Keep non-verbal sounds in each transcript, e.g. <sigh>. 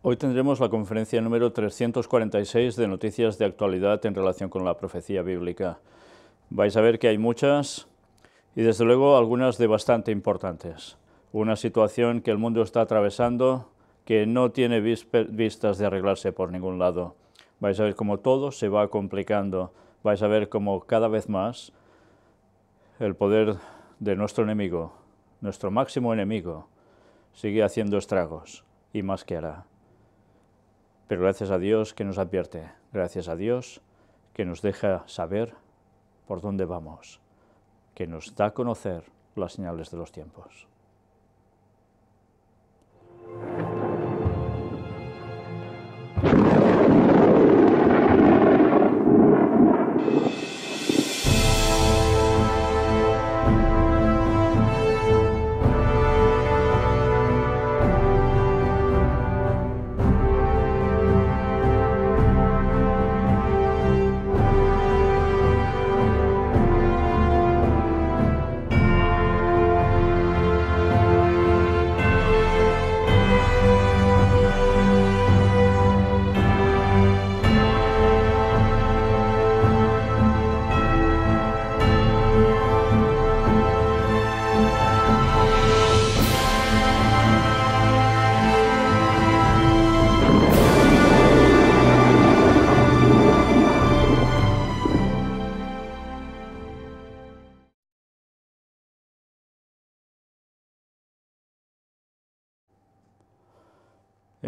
Hoy tendremos la conferencia número 346 de noticias de actualidad en relación con la profecía bíblica. Vais a ver que hay muchas y desde luego algunas de bastante importantes. Una situación que el mundo está atravesando que no tiene vistas de arreglarse por ningún lado. Vais a ver cómo todo se va complicando. Vais a ver cómo cada vez más el poder de nuestro enemigo, nuestro máximo enemigo, sigue haciendo estragos y más que hará. Pero gracias a Dios que nos advierte, gracias a Dios que nos deja saber por dónde vamos, que nos da a conocer las señales de los tiempos.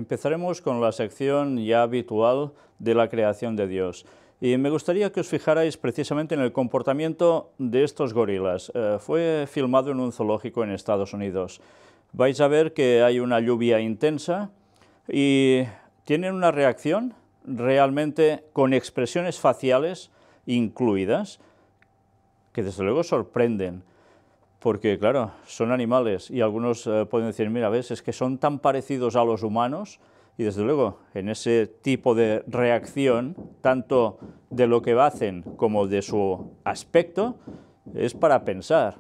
Empezaremos con la sección ya habitual de la creación de Dios. Y me gustaría que os fijarais precisamente en el comportamiento de estos gorilas. Eh, fue filmado en un zoológico en Estados Unidos. Vais a ver que hay una lluvia intensa y tienen una reacción realmente con expresiones faciales incluidas que desde luego sorprenden porque claro, son animales y algunos eh, pueden decir, mira, ves, es que son tan parecidos a los humanos y desde luego en ese tipo de reacción, tanto de lo que hacen como de su aspecto, es para pensar.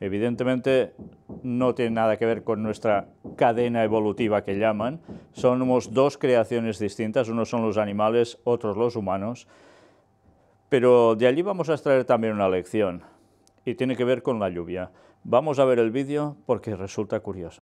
Evidentemente no tiene nada que ver con nuestra cadena evolutiva que llaman, somos dos creaciones distintas, unos son los animales, otros los humanos, pero de allí vamos a extraer también una lección y tiene que ver con la lluvia. Vamos a ver el vídeo porque resulta curioso.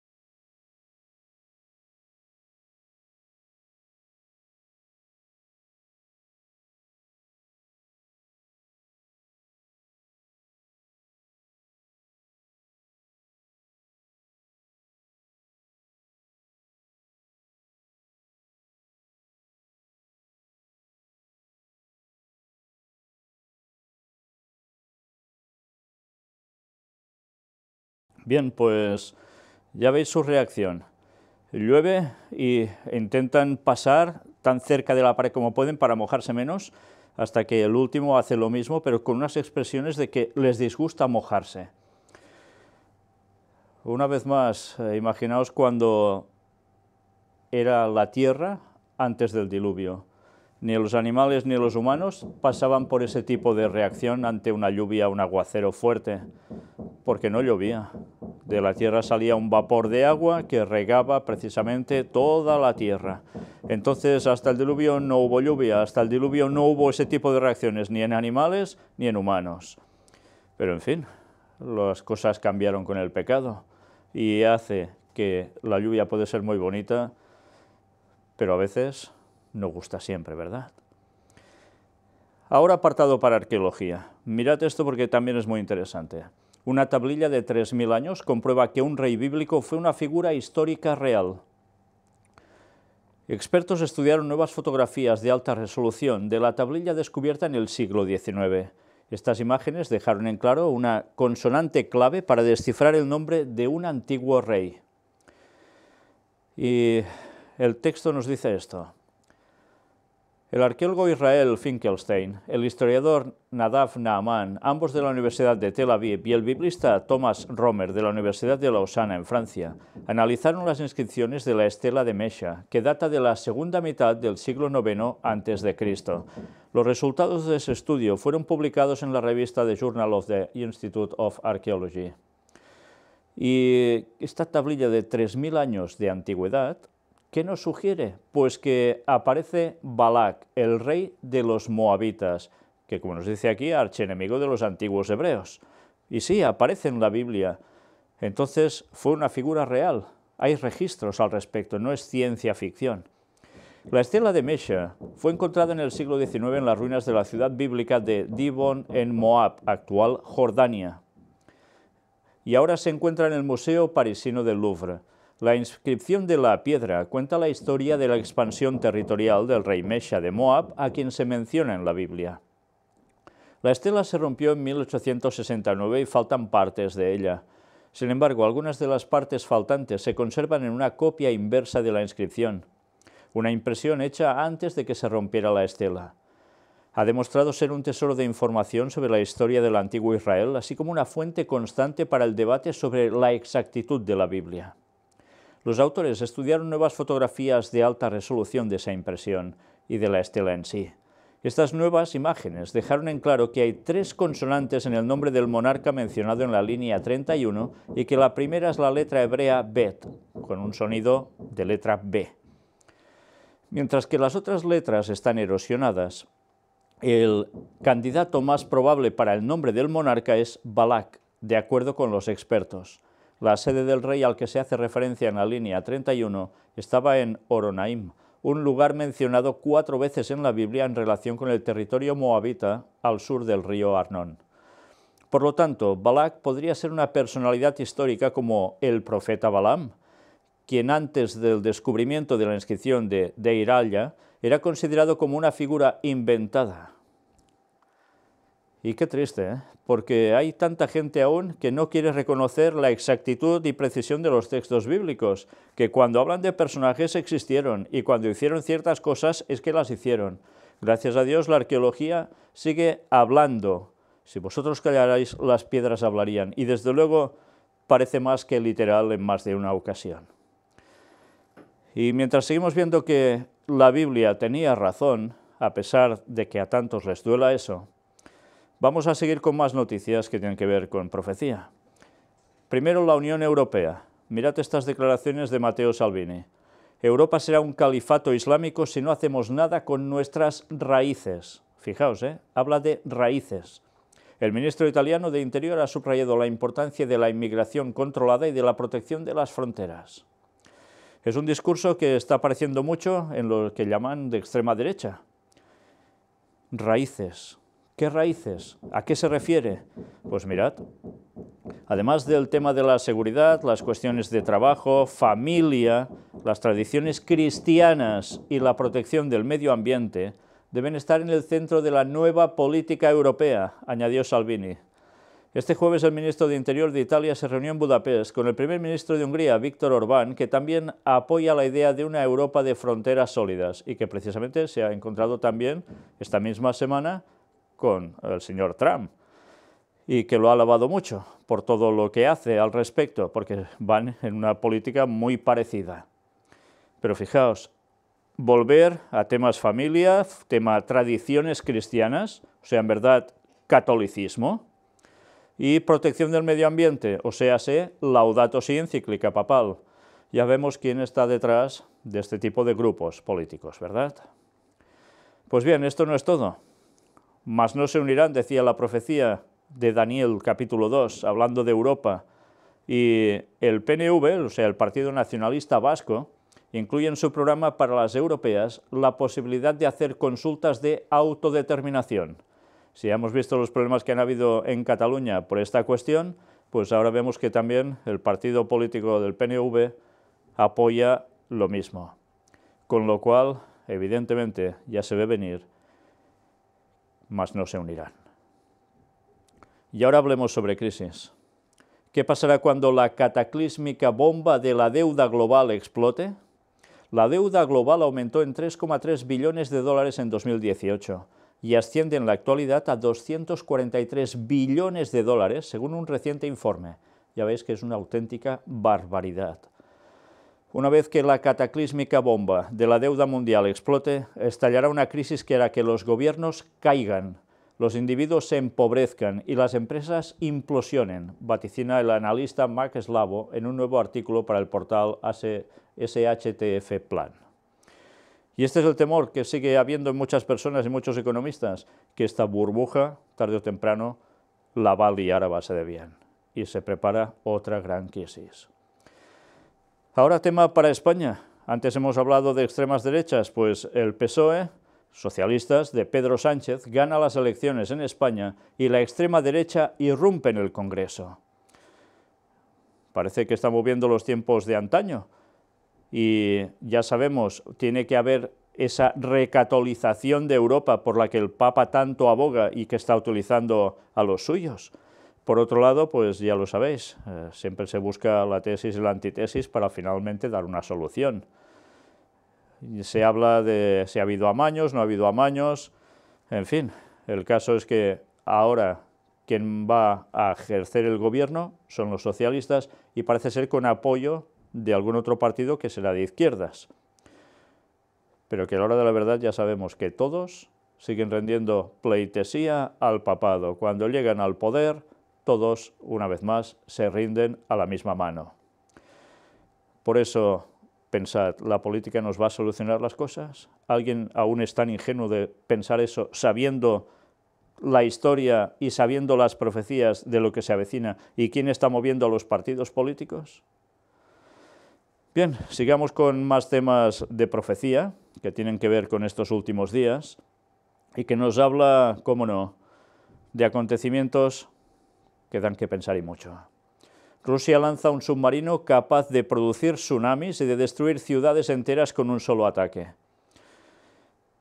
Bien, pues ya veis su reacción. Llueve y intentan pasar tan cerca de la pared como pueden para mojarse menos, hasta que el último hace lo mismo, pero con unas expresiones de que les disgusta mojarse. Una vez más, eh, imaginaos cuando era la tierra antes del diluvio. Ni los animales ni los humanos pasaban por ese tipo de reacción ante una lluvia, un aguacero fuerte, porque no llovía. De la tierra salía un vapor de agua que regaba precisamente toda la tierra. Entonces, hasta el diluvio no hubo lluvia, hasta el diluvio no hubo ese tipo de reacciones, ni en animales ni en humanos. Pero en fin, las cosas cambiaron con el pecado y hace que la lluvia puede ser muy bonita, pero a veces no gusta siempre, ¿verdad? Ahora apartado para arqueología. Mirad esto porque también es muy interesante. Una tablilla de 3.000 años comprueba que un rey bíblico fue una figura histórica real. Expertos estudiaron nuevas fotografías de alta resolución de la tablilla descubierta en el siglo XIX. Estas imágenes dejaron en claro una consonante clave para descifrar el nombre de un antiguo rey. Y el texto nos dice esto. El arqueólogo Israel Finkelstein, el historiador Nadav Naaman, ambos de la Universidad de Tel Aviv, y el biblista Thomas Romer de la Universidad de Lausana, en Francia, analizaron las inscripciones de la estela de Mesha, que data de la segunda mitad del siglo IX a.C. Los resultados de ese estudio fueron publicados en la revista The Journal of the Institute of Archaeology. Y esta tablilla de 3.000 años de antigüedad ¿Qué nos sugiere? Pues que aparece Balak, el rey de los moabitas, que como nos dice aquí, archienemigo de los antiguos hebreos. Y sí, aparece en la Biblia. Entonces fue una figura real. Hay registros al respecto, no es ciencia ficción. La estela de Mesha fue encontrada en el siglo XIX en las ruinas de la ciudad bíblica de Dibon en Moab, actual Jordania. Y ahora se encuentra en el Museo Parisino del Louvre. La inscripción de la piedra cuenta la historia de la expansión territorial del rey Mesha de Moab, a quien se menciona en la Biblia. La estela se rompió en 1869 y faltan partes de ella. Sin embargo, algunas de las partes faltantes se conservan en una copia inversa de la inscripción, una impresión hecha antes de que se rompiera la estela. Ha demostrado ser un tesoro de información sobre la historia del antiguo Israel, así como una fuente constante para el debate sobre la exactitud de la Biblia. Los autores estudiaron nuevas fotografías de alta resolución de esa impresión y de la estela en sí. Estas nuevas imágenes dejaron en claro que hay tres consonantes en el nombre del monarca mencionado en la línea 31 y que la primera es la letra hebrea Bet, con un sonido de letra B. Mientras que las otras letras están erosionadas, el candidato más probable para el nombre del monarca es Balak, de acuerdo con los expertos. La sede del rey al que se hace referencia en la línea 31 estaba en Oronaim, un lugar mencionado cuatro veces en la Biblia en relación con el territorio moabita al sur del río Arnón. Por lo tanto, Balak podría ser una personalidad histórica como el profeta Balaam, quien antes del descubrimiento de la inscripción de Deiraya era considerado como una figura inventada. Y qué triste, ¿eh? porque hay tanta gente aún que no quiere reconocer la exactitud y precisión de los textos bíblicos, que cuando hablan de personajes existieron y cuando hicieron ciertas cosas es que las hicieron. Gracias a Dios la arqueología sigue hablando. Si vosotros callarais, las piedras hablarían. Y desde luego parece más que literal en más de una ocasión. Y mientras seguimos viendo que la Biblia tenía razón, a pesar de que a tantos les duela eso, Vamos a seguir con más noticias que tienen que ver con profecía. Primero, la Unión Europea. Mirad estas declaraciones de Matteo Salvini. Europa será un califato islámico si no hacemos nada con nuestras raíces. Fijaos, ¿eh? habla de raíces. El ministro italiano de Interior ha subrayado la importancia de la inmigración controlada y de la protección de las fronteras. Es un discurso que está apareciendo mucho en lo que llaman de extrema derecha. Raíces. ¿Qué raíces? ¿A qué se refiere? Pues mirad, además del tema de la seguridad, las cuestiones de trabajo, familia, las tradiciones cristianas y la protección del medio ambiente, deben estar en el centro de la nueva política europea, añadió Salvini. Este jueves el ministro de Interior de Italia se reunió en Budapest con el primer ministro de Hungría, Víctor Orbán, que también apoya la idea de una Europa de fronteras sólidas y que precisamente se ha encontrado también esta misma semana con el señor Trump y que lo ha alabado mucho por todo lo que hace al respecto, porque van en una política muy parecida. Pero fijaos, volver a temas familia, tema tradiciones cristianas, o sea, en verdad, catolicismo, y protección del medio ambiente, o sea, se laudato si encíclica papal. Ya vemos quién está detrás de este tipo de grupos políticos, ¿verdad? Pues bien, esto no es todo. Mas no se unirán, decía la profecía de Daniel capítulo 2, hablando de Europa. Y el PNV, o sea, el Partido Nacionalista Vasco, incluye en su programa para las europeas la posibilidad de hacer consultas de autodeterminación. Si hemos visto los problemas que han habido en Cataluña por esta cuestión, pues ahora vemos que también el partido político del PNV apoya lo mismo. Con lo cual, evidentemente, ya se ve venir mas no se unirán. Y ahora hablemos sobre crisis. ¿Qué pasará cuando la cataclísmica bomba de la deuda global explote? La deuda global aumentó en 3,3 billones de dólares en 2018 y asciende en la actualidad a 243 billones de dólares, según un reciente informe. Ya veis que es una auténtica barbaridad. Una vez que la cataclísmica bomba de la deuda mundial explote, estallará una crisis que hará que los gobiernos caigan, los individuos se empobrezcan y las empresas implosionen, vaticina el analista Mark Slavo en un nuevo artículo para el portal SHTF Plan. Y este es el temor que sigue habiendo en muchas personas y muchos economistas, que esta burbuja, tarde o temprano, la va a liar a base de bien. Y se prepara otra gran crisis. Ahora tema para España. Antes hemos hablado de extremas derechas, pues el PSOE socialistas de Pedro Sánchez gana las elecciones en España y la extrema derecha irrumpe en el Congreso. Parece que estamos viendo los tiempos de antaño y ya sabemos, tiene que haber esa recatolización de Europa por la que el Papa tanto aboga y que está utilizando a los suyos. Por otro lado, pues ya lo sabéis, eh, siempre se busca la tesis y la antitesis para finalmente dar una solución. Se habla de si ha habido amaños, no ha habido amaños, en fin, el caso es que ahora quien va a ejercer el gobierno son los socialistas y parece ser con apoyo de algún otro partido que será de izquierdas. Pero que a la hora de la verdad ya sabemos que todos siguen rendiendo pleitesía al papado. Cuando llegan al poder, todos, una vez más, se rinden a la misma mano. Por eso Pensad, ¿la política nos va a solucionar las cosas? ¿Alguien aún es tan ingenuo de pensar eso sabiendo la historia y sabiendo las profecías de lo que se avecina y quién está moviendo a los partidos políticos? Bien, sigamos con más temas de profecía que tienen que ver con estos últimos días y que nos habla, cómo no, de acontecimientos que dan que pensar y mucho. Rusia lanza un submarino capaz de producir tsunamis y de destruir ciudades enteras con un solo ataque.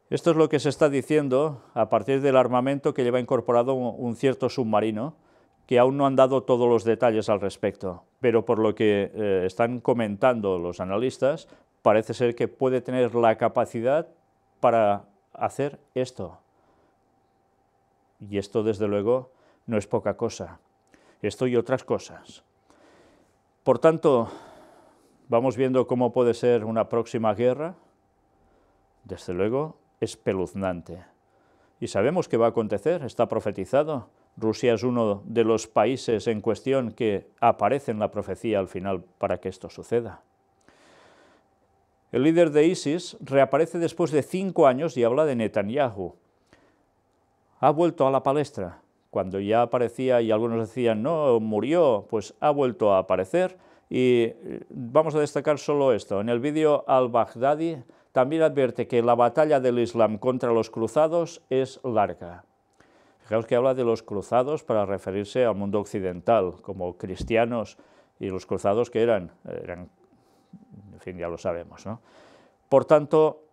Esto es lo que se está diciendo a partir del armamento que lleva incorporado un cierto submarino, que aún no han dado todos los detalles al respecto, pero por lo que eh, están comentando los analistas, parece ser que puede tener la capacidad para hacer esto. Y esto, desde luego, no es poca cosa. Esto y otras cosas. Por tanto, vamos viendo cómo puede ser una próxima guerra, desde luego, espeluznante. Y sabemos que va a acontecer, está profetizado. Rusia es uno de los países en cuestión que aparece en la profecía al final para que esto suceda. El líder de ISIS reaparece después de cinco años y habla de Netanyahu. Ha vuelto a la palestra cuando ya aparecía y algunos decían, no, murió, pues ha vuelto a aparecer. Y eh, vamos a destacar solo esto. En el vídeo al-Baghdadi también advierte que la batalla del Islam contra los cruzados es larga. Fijaos que habla de los cruzados para referirse al mundo occidental, como cristianos, y los cruzados que eran, eran en fin, ya lo sabemos. ¿no? Por tanto,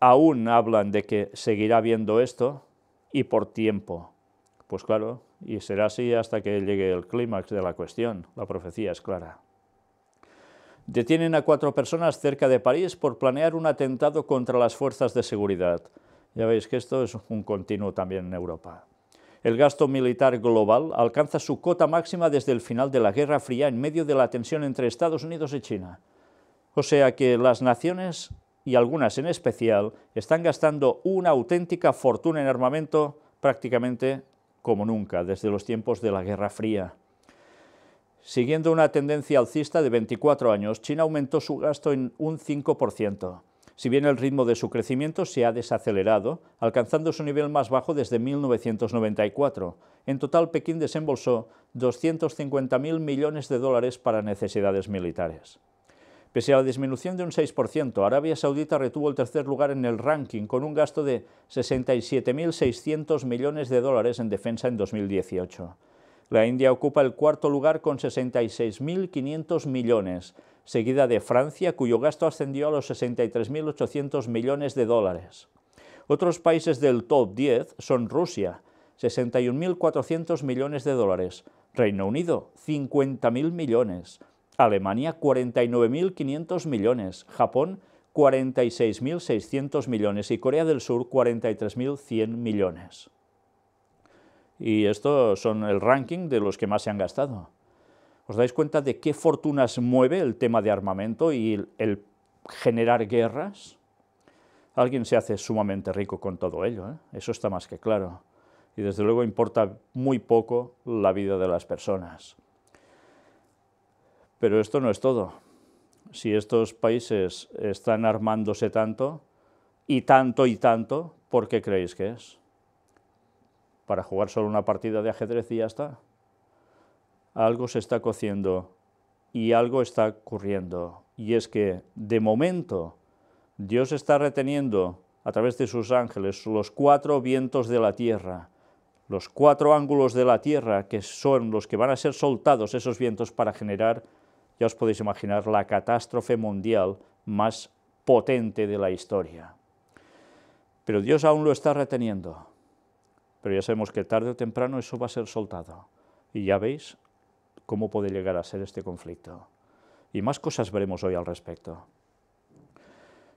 aún hablan de que seguirá viendo esto y por tiempo. Pues claro, y será así hasta que llegue el clímax de la cuestión. La profecía es clara. Detienen a cuatro personas cerca de París por planear un atentado contra las fuerzas de seguridad. Ya veis que esto es un continuo también en Europa. El gasto militar global alcanza su cota máxima desde el final de la Guerra Fría en medio de la tensión entre Estados Unidos y China. O sea que las naciones, y algunas en especial, están gastando una auténtica fortuna en armamento prácticamente como nunca desde los tiempos de la Guerra Fría. Siguiendo una tendencia alcista de 24 años, China aumentó su gasto en un 5%, si bien el ritmo de su crecimiento se ha desacelerado, alcanzando su nivel más bajo desde 1994. En total, Pekín desembolsó 250.000 millones de dólares para necesidades militares. Pese a la disminución de un 6%, Arabia Saudita retuvo el tercer lugar en el ranking con un gasto de 67.600 millones de dólares en defensa en 2018. La India ocupa el cuarto lugar con 66.500 millones, seguida de Francia, cuyo gasto ascendió a los 63.800 millones de dólares. Otros países del top 10 son Rusia, 61.400 millones de dólares, Reino Unido, 50.000 millones, Alemania 49.500 millones, Japón 46.600 millones y Corea del Sur 43.100 millones. Y estos son el ranking de los que más se han gastado. ¿Os dais cuenta de qué fortunas mueve el tema de armamento y el, generar guerras? Alguien se hace sumamente rico con todo ello, ¿eh? eso está más que claro. y desde luego importa muy poco la vida de las personas. Pero esto no es todo. Si estos países están armándose tanto, y tanto y tanto, ¿por qué creéis que es? Para jugar solo una partida de ajedrez y ya está. Algo se está cociendo y algo está ocurriendo. Y es que, de momento, Dios está reteniendo a través de sus ángeles los cuatro vientos de la tierra, los cuatro ángulos de la tierra, que son los que van a ser soltados esos vientos para generar, ya os podéis imaginar, la catástrofe mundial más potente de la historia. Pero Dios aún lo está reteniendo. Pero ya sabemos que tarde o temprano eso va a ser soltado. Y ya veis cómo puede llegar a ser este conflicto. Y más cosas veremos hoy al respecto.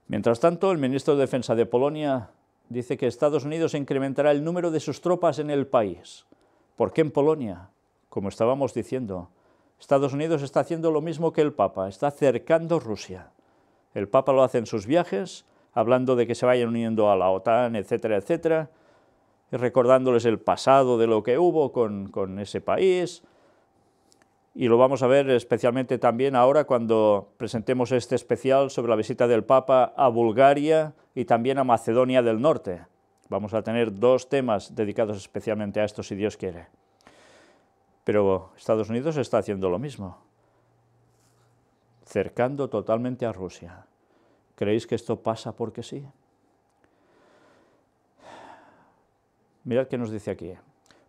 Mientras tanto, el ministro de Defensa de Polonia dice que Estados Unidos incrementará el número de sus tropas en el país. ¿Por qué en Polonia? Como estábamos diciendo, Estados Unidos está haciendo lo mismo que el Papa, está cercando Rusia. El Papa lo hace en sus viajes, hablando de que se vayan uniendo a la OTAN, etcétera, etcétera, y recordándoles el pasado de lo que hubo con, con ese país, y lo vamos a ver especialmente también ahora cuando presentemos este especial sobre la visita del Papa a Bulgaria y también a Macedonia del Norte. Vamos a tener dos temas dedicados especialmente a esto, si Dios quiere. Pero Estados Unidos está haciendo lo mismo, cercando totalmente a Rusia. ¿Creéis que esto pasa porque sí? Mirad qué nos dice aquí.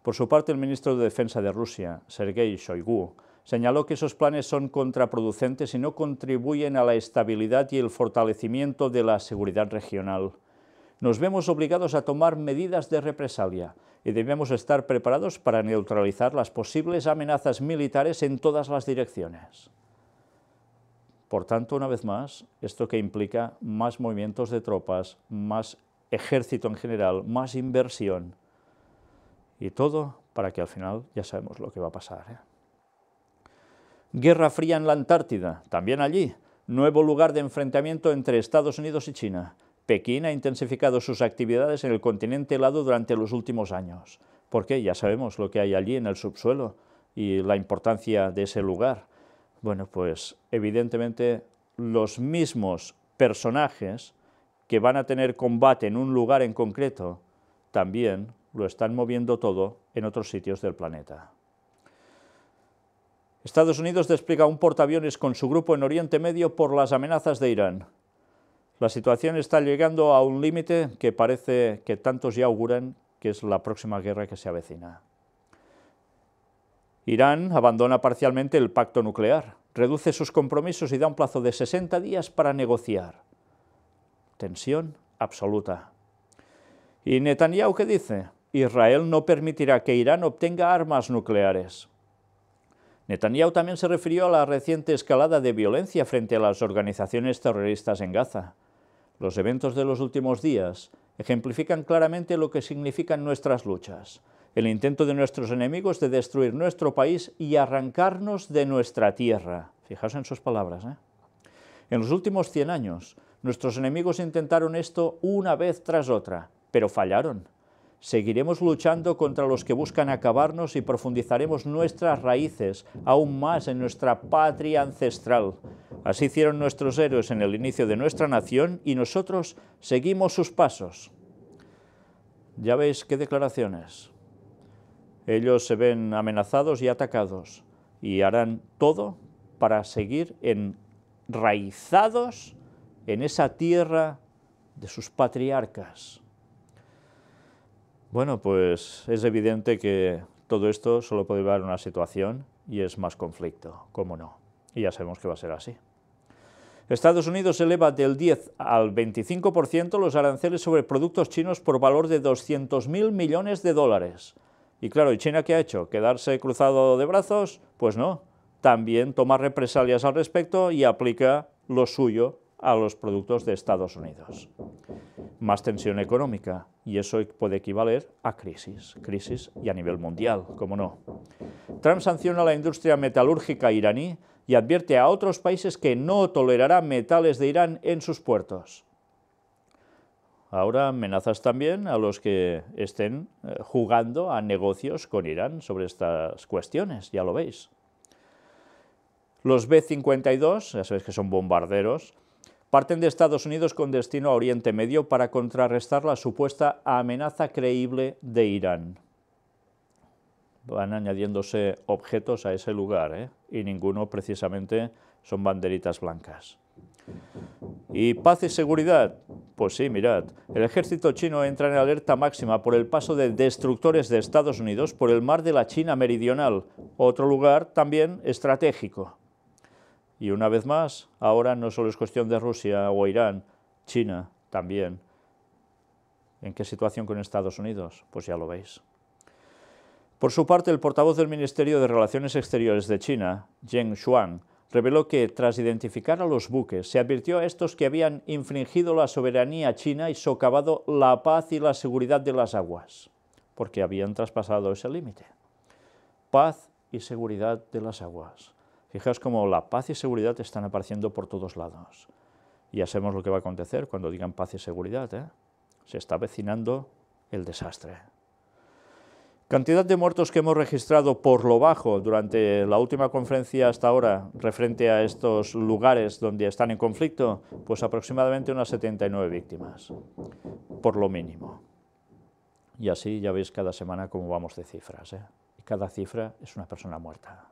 Por su parte, el ministro de Defensa de Rusia, Sergei Shoigu, Señaló que esos planes son contraproducentes y no contribuyen a la estabilidad y el fortalecimiento de la seguridad regional. Nos vemos obligados a tomar medidas de represalia y debemos estar preparados para neutralizar las posibles amenazas militares en todas las direcciones. Por tanto, una vez más, esto que implica más movimientos de tropas, más ejército en general, más inversión, y todo para que al final ya sabemos lo que va a pasar. ¿eh? Guerra fría en la Antártida, también allí. Nuevo lugar de enfrentamiento entre Estados Unidos y China. Pekín ha intensificado sus actividades en el continente helado durante los últimos años. ¿Por qué? Ya sabemos lo que hay allí en el subsuelo y la importancia de ese lugar. Bueno, pues evidentemente los mismos personajes que van a tener combate en un lugar en concreto también lo están moviendo todo en otros sitios del planeta. Estados Unidos despliega un portaaviones con su grupo en Oriente Medio por las amenazas de Irán. La situación está llegando a un límite que parece que tantos ya auguran que es la próxima guerra que se avecina. Irán abandona parcialmente el pacto nuclear, reduce sus compromisos y da un plazo de 60 días para negociar. Tensión absoluta. ¿Y Netanyahu qué dice? Israel no permitirá que Irán obtenga armas nucleares. Netanyahu también se refirió a la reciente escalada de violencia frente a las organizaciones terroristas en Gaza. Los eventos de los últimos días ejemplifican claramente lo que significan nuestras luchas, el intento de nuestros enemigos de destruir nuestro país y arrancarnos de nuestra tierra. Fijaos en sus palabras. ¿eh? En los últimos 100 años, nuestros enemigos intentaron esto una vez tras otra, pero fallaron Seguiremos luchando contra los que buscan acabarnos y profundizaremos nuestras raíces aún más en nuestra patria ancestral. Así hicieron nuestros héroes en el inicio de nuestra nación y nosotros seguimos sus pasos. Ya veis qué declaraciones. Ellos se ven amenazados y atacados y harán todo para seguir enraizados en esa tierra de sus patriarcas. Bueno, pues es evidente que todo esto solo puede llevar a una situación y es más conflicto, ¿cómo no? Y ya sabemos que va a ser así. Estados Unidos eleva del 10 al 25% los aranceles sobre productos chinos por valor de 200.000 millones de dólares. Y claro, ¿y China qué ha hecho? ¿Quedarse cruzado de brazos? Pues no. También toma represalias al respecto y aplica lo suyo a los productos de Estados Unidos. Más tensión económica y eso puede equivaler a crisis, crisis y a nivel mundial, como no. Trump sanciona a la industria metalúrgica iraní y advierte a otros países que no tolerará metales de Irán en sus puertos. ahora amenazas también a los que estén eh, jugando a negocios con Irán sobre estas cuestiones, ya lo veis. Los B-52, ya sabéis que son bombarderos, parten de Estados Unidos con destino a Oriente Medio para contrarrestar la supuesta amenaza creíble de Irán. Van añadiéndose objetos a ese lugar, ¿eh? y ninguno precisamente son banderitas blancas. ¿Y paz y seguridad? Pues sí, mirad, el ejército chino entra en alerta máxima por el paso de destructores de Estados Unidos por el mar de la China Meridional, otro lugar también estratégico. Y una vez más, ahora no solo es cuestión de Rusia o Irán, China también. ¿En qué situación con Estados Unidos? Pues ya lo veis. Por su parte, el portavoz del Ministerio de Relaciones Exteriores de China, Zheng Xuan, reveló que, tras identificar a los buques, se advirtió a estos que habían infringido la soberanía china y socavado la paz y la seguridad de las aguas, porque habían traspasado ese límite. Paz y seguridad de las aguas. Fijaos cómo la paz y seguridad están apareciendo por todos lados. ya sabemos lo que va a acontecer cuando digan paz y seguridad. ¿eh? Se está avecinando el desastre. Cantidad de muertos que hemos registrado por lo bajo durante la última conferencia hasta ahora referente a estos lugares donde están en conflicto, pues aproximadamente unas 79 víctimas, por lo mínimo. Y así ya veis cada semana cómo vamos de cifras. ¿eh? Y cada cifra es una persona muerta.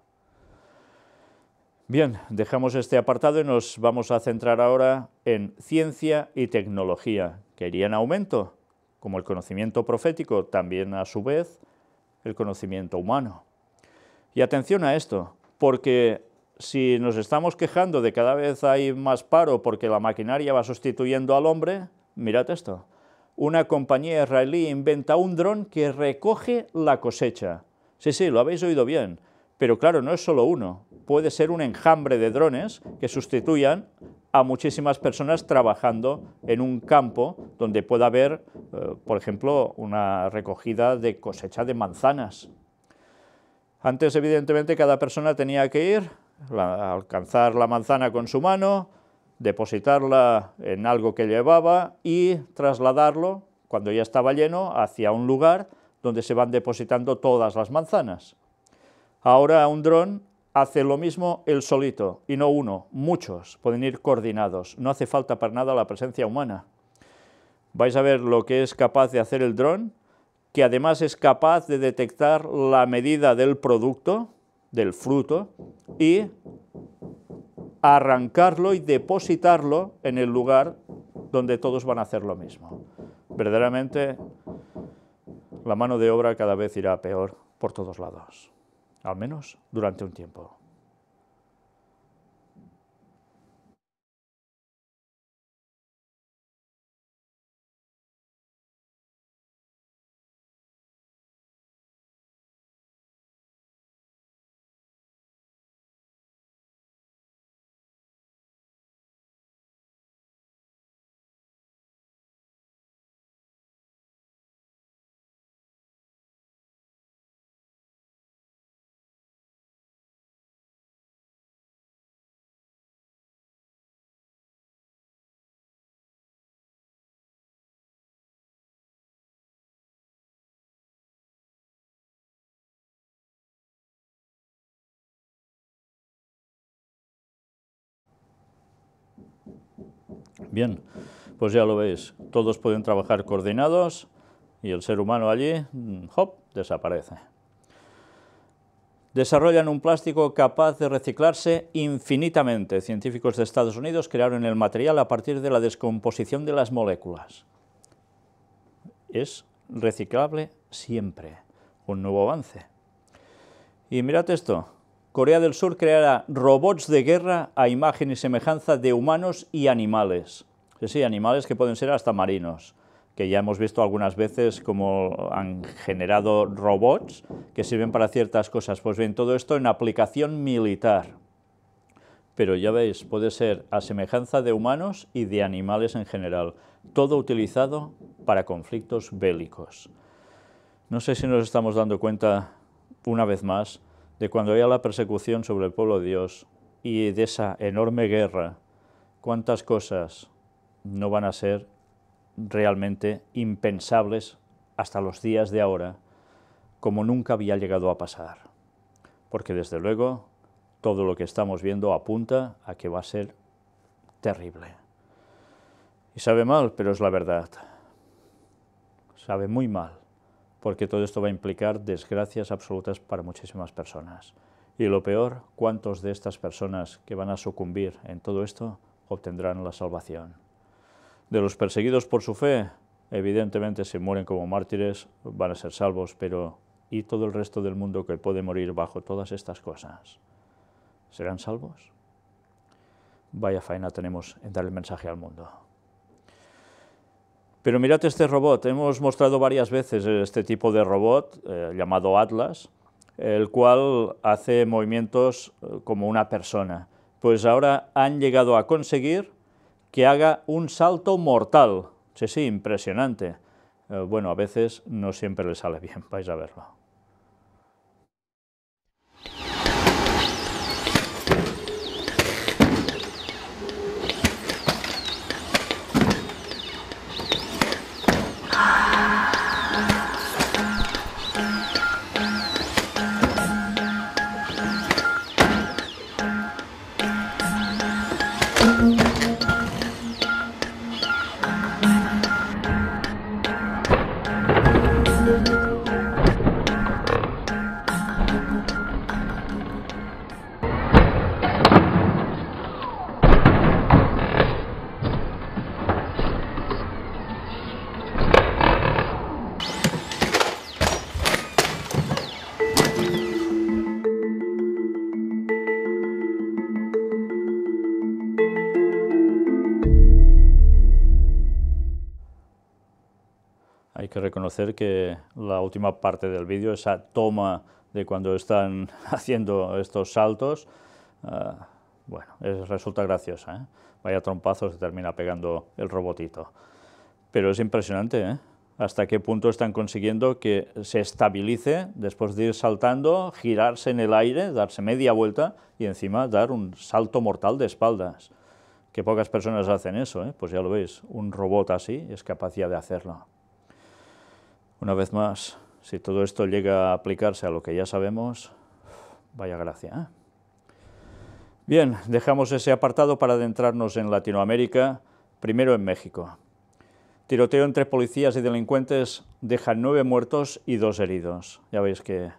Bien, dejamos este apartado y nos vamos a centrar ahora en ciencia y tecnología, que iría en aumento, como el conocimiento profético, también a su vez el conocimiento humano. Y atención a esto, porque si nos estamos quejando de cada vez hay más paro porque la maquinaria va sustituyendo al hombre, mirad esto. Una compañía israelí inventa un dron que recoge la cosecha. Sí, sí, lo habéis oído bien. Pero claro, no es solo uno, puede ser un enjambre de drones que sustituyan a muchísimas personas trabajando en un campo donde pueda haber, eh, por ejemplo, una recogida de cosecha de manzanas. Antes, evidentemente, cada persona tenía que ir, alcanzar la manzana con su mano, depositarla en algo que llevaba y trasladarlo, cuando ya estaba lleno, hacia un lugar donde se van depositando todas las manzanas. Ahora un dron hace lo mismo el solito, y no uno, muchos pueden ir coordinados. No hace falta para nada la presencia humana. Vais a ver lo que es capaz de hacer el dron, que además es capaz de detectar la medida del producto, del fruto, y arrancarlo y depositarlo en el lugar donde todos van a hacer lo mismo. Verdaderamente, la mano de obra cada vez irá peor por todos lados al menos durante un tiempo. Bien, pues ya lo veis, todos pueden trabajar coordinados y el ser humano allí, mm, hop, desaparece. Desarrollan un plástico capaz de reciclarse infinitamente. Científicos de Estados Unidos crearon el material a partir de la descomposición de las moléculas. Es reciclable siempre, un nuevo avance. Y mirad esto, Corea del Sur creará robots de guerra a imagen y semejanza de humanos y animales. Sí, sí, animales que pueden ser hasta marinos, que ya hemos visto algunas veces cómo han generado robots que sirven para ciertas cosas. Pues bien, todo esto en aplicación militar. Pero ya veis, puede ser a semejanza de humanos y de animales en general, todo utilizado para conflictos bélicos. No sé si nos estamos dando cuenta, una vez más, de cuando haya la persecución sobre el pueblo de Dios y de esa enorme guerra, cuántas cosas no van a ser realmente impensables hasta los días de ahora, como nunca había llegado a pasar. Porque desde luego todo lo que estamos viendo apunta a que va a ser terrible. Y sabe mal, pero es la verdad. Sabe muy mal, porque todo esto va a implicar desgracias absolutas para muchísimas personas. Y lo peor, ¿cuántos de estas personas que van a sucumbir en todo esto obtendrán la salvación? De los perseguidos por su fe, evidentemente si mueren como mártires van a ser salvos, pero ¿y todo el resto del mundo que puede morir bajo todas estas cosas? ¿Serán salvos? Vaya faena tenemos en dar el mensaje al mundo. Pero mirad este robot, hemos mostrado varias veces este tipo de robot eh, llamado Atlas, el cual hace movimientos eh, como una persona. Pues ahora han llegado a conseguir que haga un salto mortal. Sí, sí, impresionante. Eh, bueno, a veces no siempre le sale bien, <laughs> vais a verlo. Reconocer que la última parte del vídeo, esa toma de cuando están <laughs> haciendo estos saltos, ah, bueno, resulta graciosa. ¿eh? Vaya trompazo se termina pegando el robotito. Pero es impresionante, ¿eh? hasta qué punto están consiguiendo que se estabilice después de ir saltando, girarse en el aire, darse media vuelta y encima dar un salto mortal de espaldas. Que pocas personas hacen eso, ¿eh? pues ya lo veis, un robot así es capaz de hacerlo. Una vez más, si todo esto llega a aplicarse a lo que ya sabemos, vaya gracia. ¿eh? Bien, dejamos ese apartado para adentrarnos en Latinoamérica, primero en México. Tiroteo entre policías y delincuentes deja nueve muertos y dos heridos. Ya veis que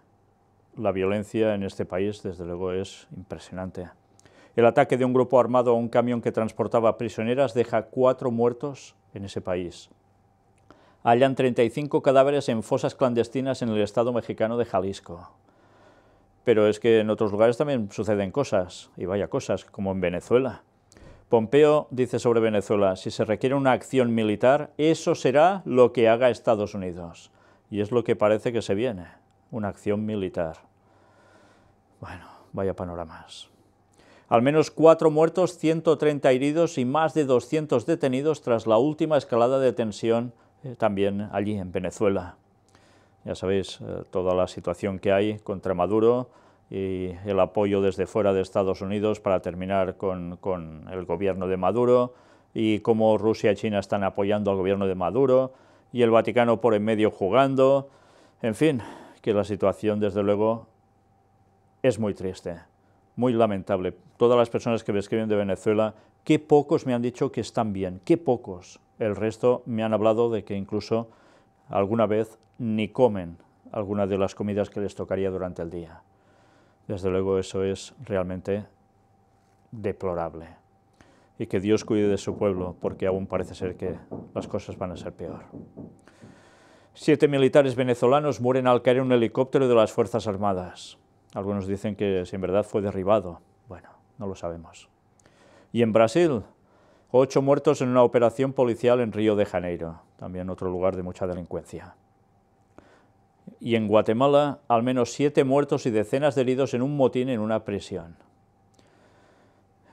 la violencia en este país, desde luego, es impresionante. El ataque de un grupo armado a un camión que transportaba prisioneras deja cuatro muertos en ese país hallan 35 cadáveres en fosas clandestinas en el estado mexicano de Jalisco. Pero es que en otros lugares también suceden cosas, y vaya cosas, como en Venezuela. Pompeo dice sobre Venezuela, si se requiere una acción militar, eso será lo que haga Estados Unidos. Y es lo que parece que se viene, una acción militar. Bueno, vaya panoramas. Al menos cuatro muertos, 130 heridos y más de 200 detenidos tras la última escalada de tensión eh, también allí en Venezuela. Ya sabéis eh, toda la situación que hay contra Maduro y el apoyo desde fuera de Estados Unidos para terminar con, con el gobierno de Maduro y cómo Rusia y China están apoyando al gobierno de Maduro y el Vaticano por en medio jugando. En fin, que la situación desde luego es muy triste, muy lamentable. Todas las personas que me escriben de Venezuela, qué pocos me han dicho que están bien, qué pocos. El resto me han hablado de que incluso alguna vez ni comen alguna de las comidas que les tocaría durante el día. Desde luego eso es realmente deplorable. Y que Dios cuide de su pueblo, porque aún parece ser que las cosas van a ser peor. Siete militares venezolanos mueren al caer un helicóptero de las Fuerzas Armadas. Algunos dicen que si en verdad fue derribado. Bueno, no lo sabemos. Y en Brasil, Ocho muertos en una operación policial en Río de Janeiro, también otro lugar de mucha delincuencia. Y en Guatemala, al menos siete muertos y decenas de heridos en un motín en una prisión.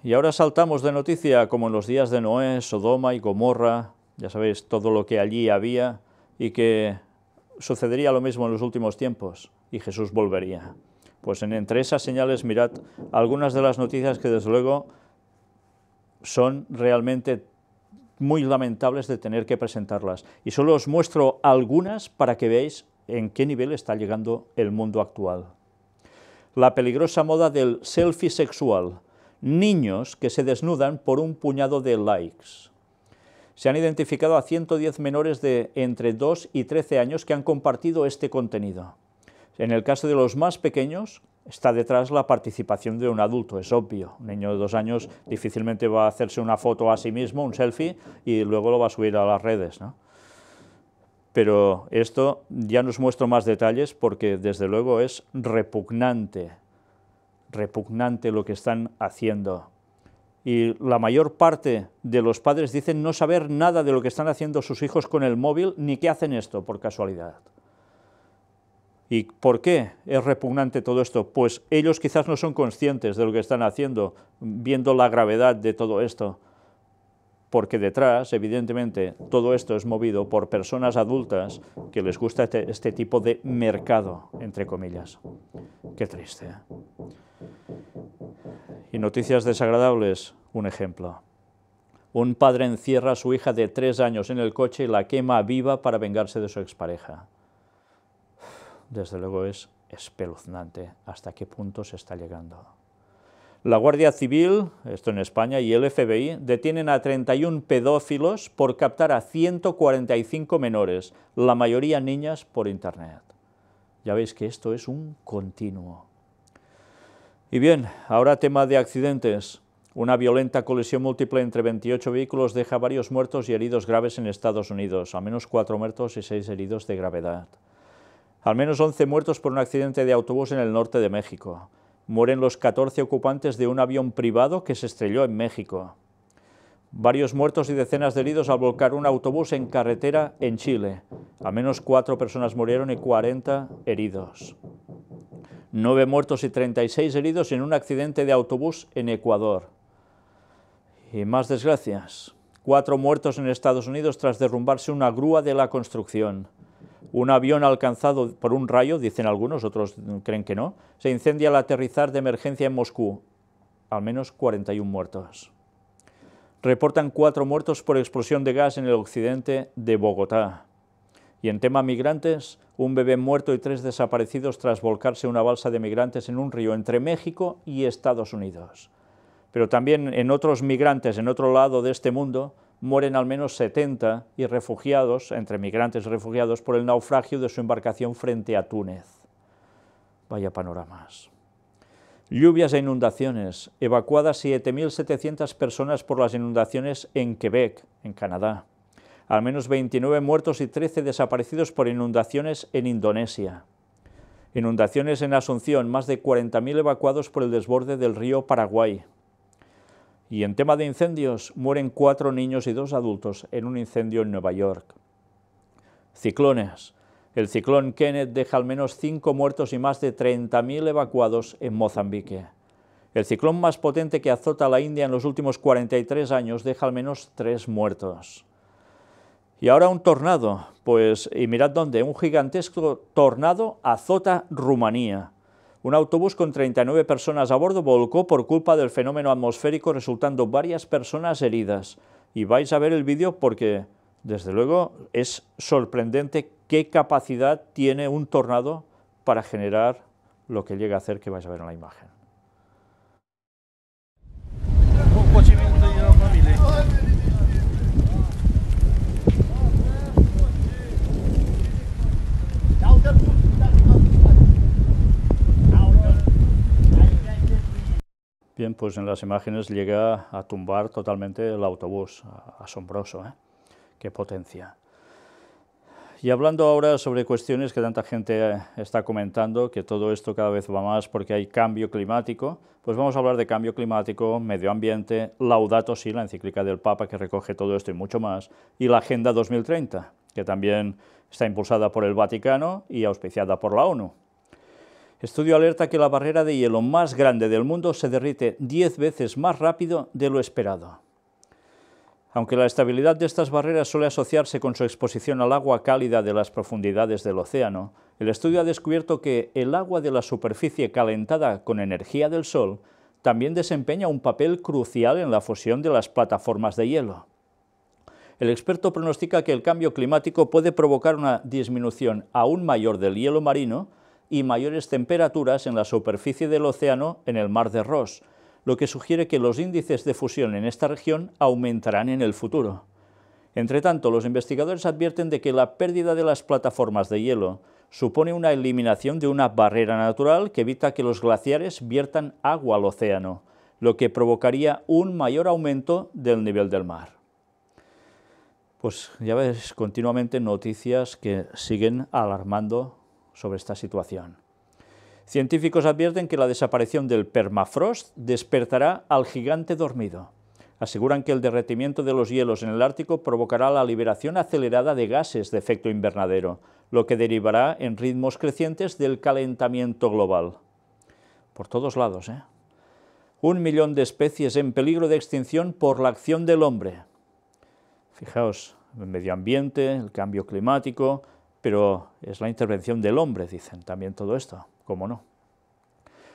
Y ahora saltamos de noticia como en los días de Noé, Sodoma y Gomorra, ya sabéis todo lo que allí había y que sucedería lo mismo en los últimos tiempos y Jesús volvería. Pues entre esas señales mirad algunas de las noticias que desde luego son realmente muy lamentables de tener que presentarlas. Y solo os muestro algunas para que veáis en qué nivel está llegando el mundo actual. La peligrosa moda del selfie sexual. Niños que se desnudan por un puñado de likes. Se han identificado a 110 menores de entre 2 y 13 años que han compartido este contenido. En el caso de los más pequeños, está detrás la participación de un adulto, es obvio. Un niño de dos años difícilmente va a hacerse una foto a sí mismo, un selfie, y luego lo va a subir a las redes. Pero esto ya nos muestro más detalles porque desde luego es repugnante, repugnante lo que están haciendo. Y la mayor parte de los padres dicen no saber nada de lo que están haciendo sus hijos con el móvil ni que hacen esto por casualidad. ¿Y por qué es repugnante todo esto? Pues ellos quizás no son conscientes de lo que están haciendo, viendo la gravedad de todo esto, porque detrás, evidentemente, todo esto es movido por personas adultas que les gusta este, este tipo de mercado, entre comillas. Qué triste. ¿eh? Y noticias desagradables, un ejemplo. Un padre encierra a su hija de tres años en el coche y la quema viva para vengarse de su expareja desde luego es espeluznante hasta qué punto se está llegando. La Guardia Civil, esto en España, y el FBI detienen a 31 pedófilos por captar a 145 menores, la mayoría niñas, por Internet. Ya veis que esto es un continuo. Y bien, ahora tema de accidentes. Una violenta colisión múltiple entre 28 vehículos deja varios muertos y heridos graves en Estados Unidos, al menos cuatro muertos y seis heridos de gravedad. Al menos 11 muertos por un accidente de autobús en el norte de México. Mueren los 14 ocupantes de un avión privado que se estrelló en México. Varios muertos y decenas de heridos al volcar un autobús en carretera en Chile. Al menos cuatro personas murieron y 40 heridos. Nueve muertos y 36 heridos en un accidente de autobús en Ecuador. Y más desgracias. Cuatro muertos en Estados Unidos tras derrumbarse una grúa de la construcción. Un avión alcanzado por un rayo, dicen algunos, otros creen que no, se incendia al aterrizar de emergencia en Moscú. Al menos 41 muertos. Reportan cuatro muertos por explosión de gas en el occidente de Bogotá. Y en tema migrantes, un bebé muerto y tres desaparecidos tras volcarse una balsa de migrantes en un río entre México y Estados Unidos. Pero también en otros migrantes en otro lado de este mundo mueren al menos 70 y refugiados, entre migrantes y refugiados, por el naufragio de su embarcación frente a Túnez. Vaya panoramas. Lluvias e inundaciones. Evacuadas 7.700 personas por las inundaciones en Quebec, en Canadá. Al menos 29 muertos y 13 desaparecidos por inundaciones en Indonesia. Inundaciones en Asunción, más de 40.000 evacuados por el desborde del río Paraguay. Y en tema de incendios, mueren cuatro niños y dos adultos en un incendio en Nueva York. Ciclones. El ciclón Kenneth deja al menos cinco muertos y más de 30.000 evacuados en Mozambique. El ciclón más potente que azota a la India en los últimos 43 años deja al menos tres muertos. Y ahora un tornado, pues, y mirad dónde, un gigantesco tornado azota Rumanía. Un autobús con 39 personas a bordo volcó por culpa del fenómeno atmosférico, resultando varias personas heridas. Y vais a ver el vídeo porque, desde luego, es sorprendente qué capacidad tiene un tornado para generar lo que llega a hacer que vais a ver en la imagen. Bien, pues en las imágenes llega a tumbar totalmente el autobús, asombroso, ¿eh? Qué potencia. Y hablando ahora sobre cuestiones que tanta gente está comentando, que todo esto cada vez va más porque hay cambio climático, pues vamos a hablar de cambio climático, medio ambiente, Laudato Si, la encíclica del Papa que recoge todo esto y mucho más, y la Agenda 2030, que también está impulsada por el Vaticano y auspiciada por la ONU. Estudio alerta que la barrera de hielo más grande del mundo se derrite 10 veces más rápido de lo esperado. Aunque la estabilidad de estas barreras suele asociarse con su exposición al agua cálida de las profundidades del océano, el estudio ha descubierto que el agua de la superficie calentada con energía del Sol también desempeña un papel crucial en la fusión de las plataformas de hielo. el experto pronostica que el cambio climático puede provocar una disminución aún mayor del hielo marino y mayores temperaturas en la superficie del océano en el mar de Ross, lo que sugiere que los índices de fusión en esta región aumentarán en el futuro. Entre tanto, los investigadores advierten de que la pérdida de las plataformas de hielo supone una eliminación de una barrera natural que evita que los glaciares viertan agua al océano, lo que provocaría un mayor aumento del nivel del mar. Pues ya ves continuamente noticias que siguen alarmando sobre esta situación. Científicos advierten que la desaparición del permafrost despertará al gigante dormido. Aseguran que el derretimiento de los hielos en el Ártico provocará la liberación acelerada de gases de efecto invernadero, lo que derivará en ritmos crecientes del calentamiento global. Por todos lados, ¿eh? Un millón de especies en peligro de extinción por la acción del hombre. Fijaos, el medio ambiente, el cambio climático, pero es la intervención del hombre, dicen también todo esto, ¿cómo no?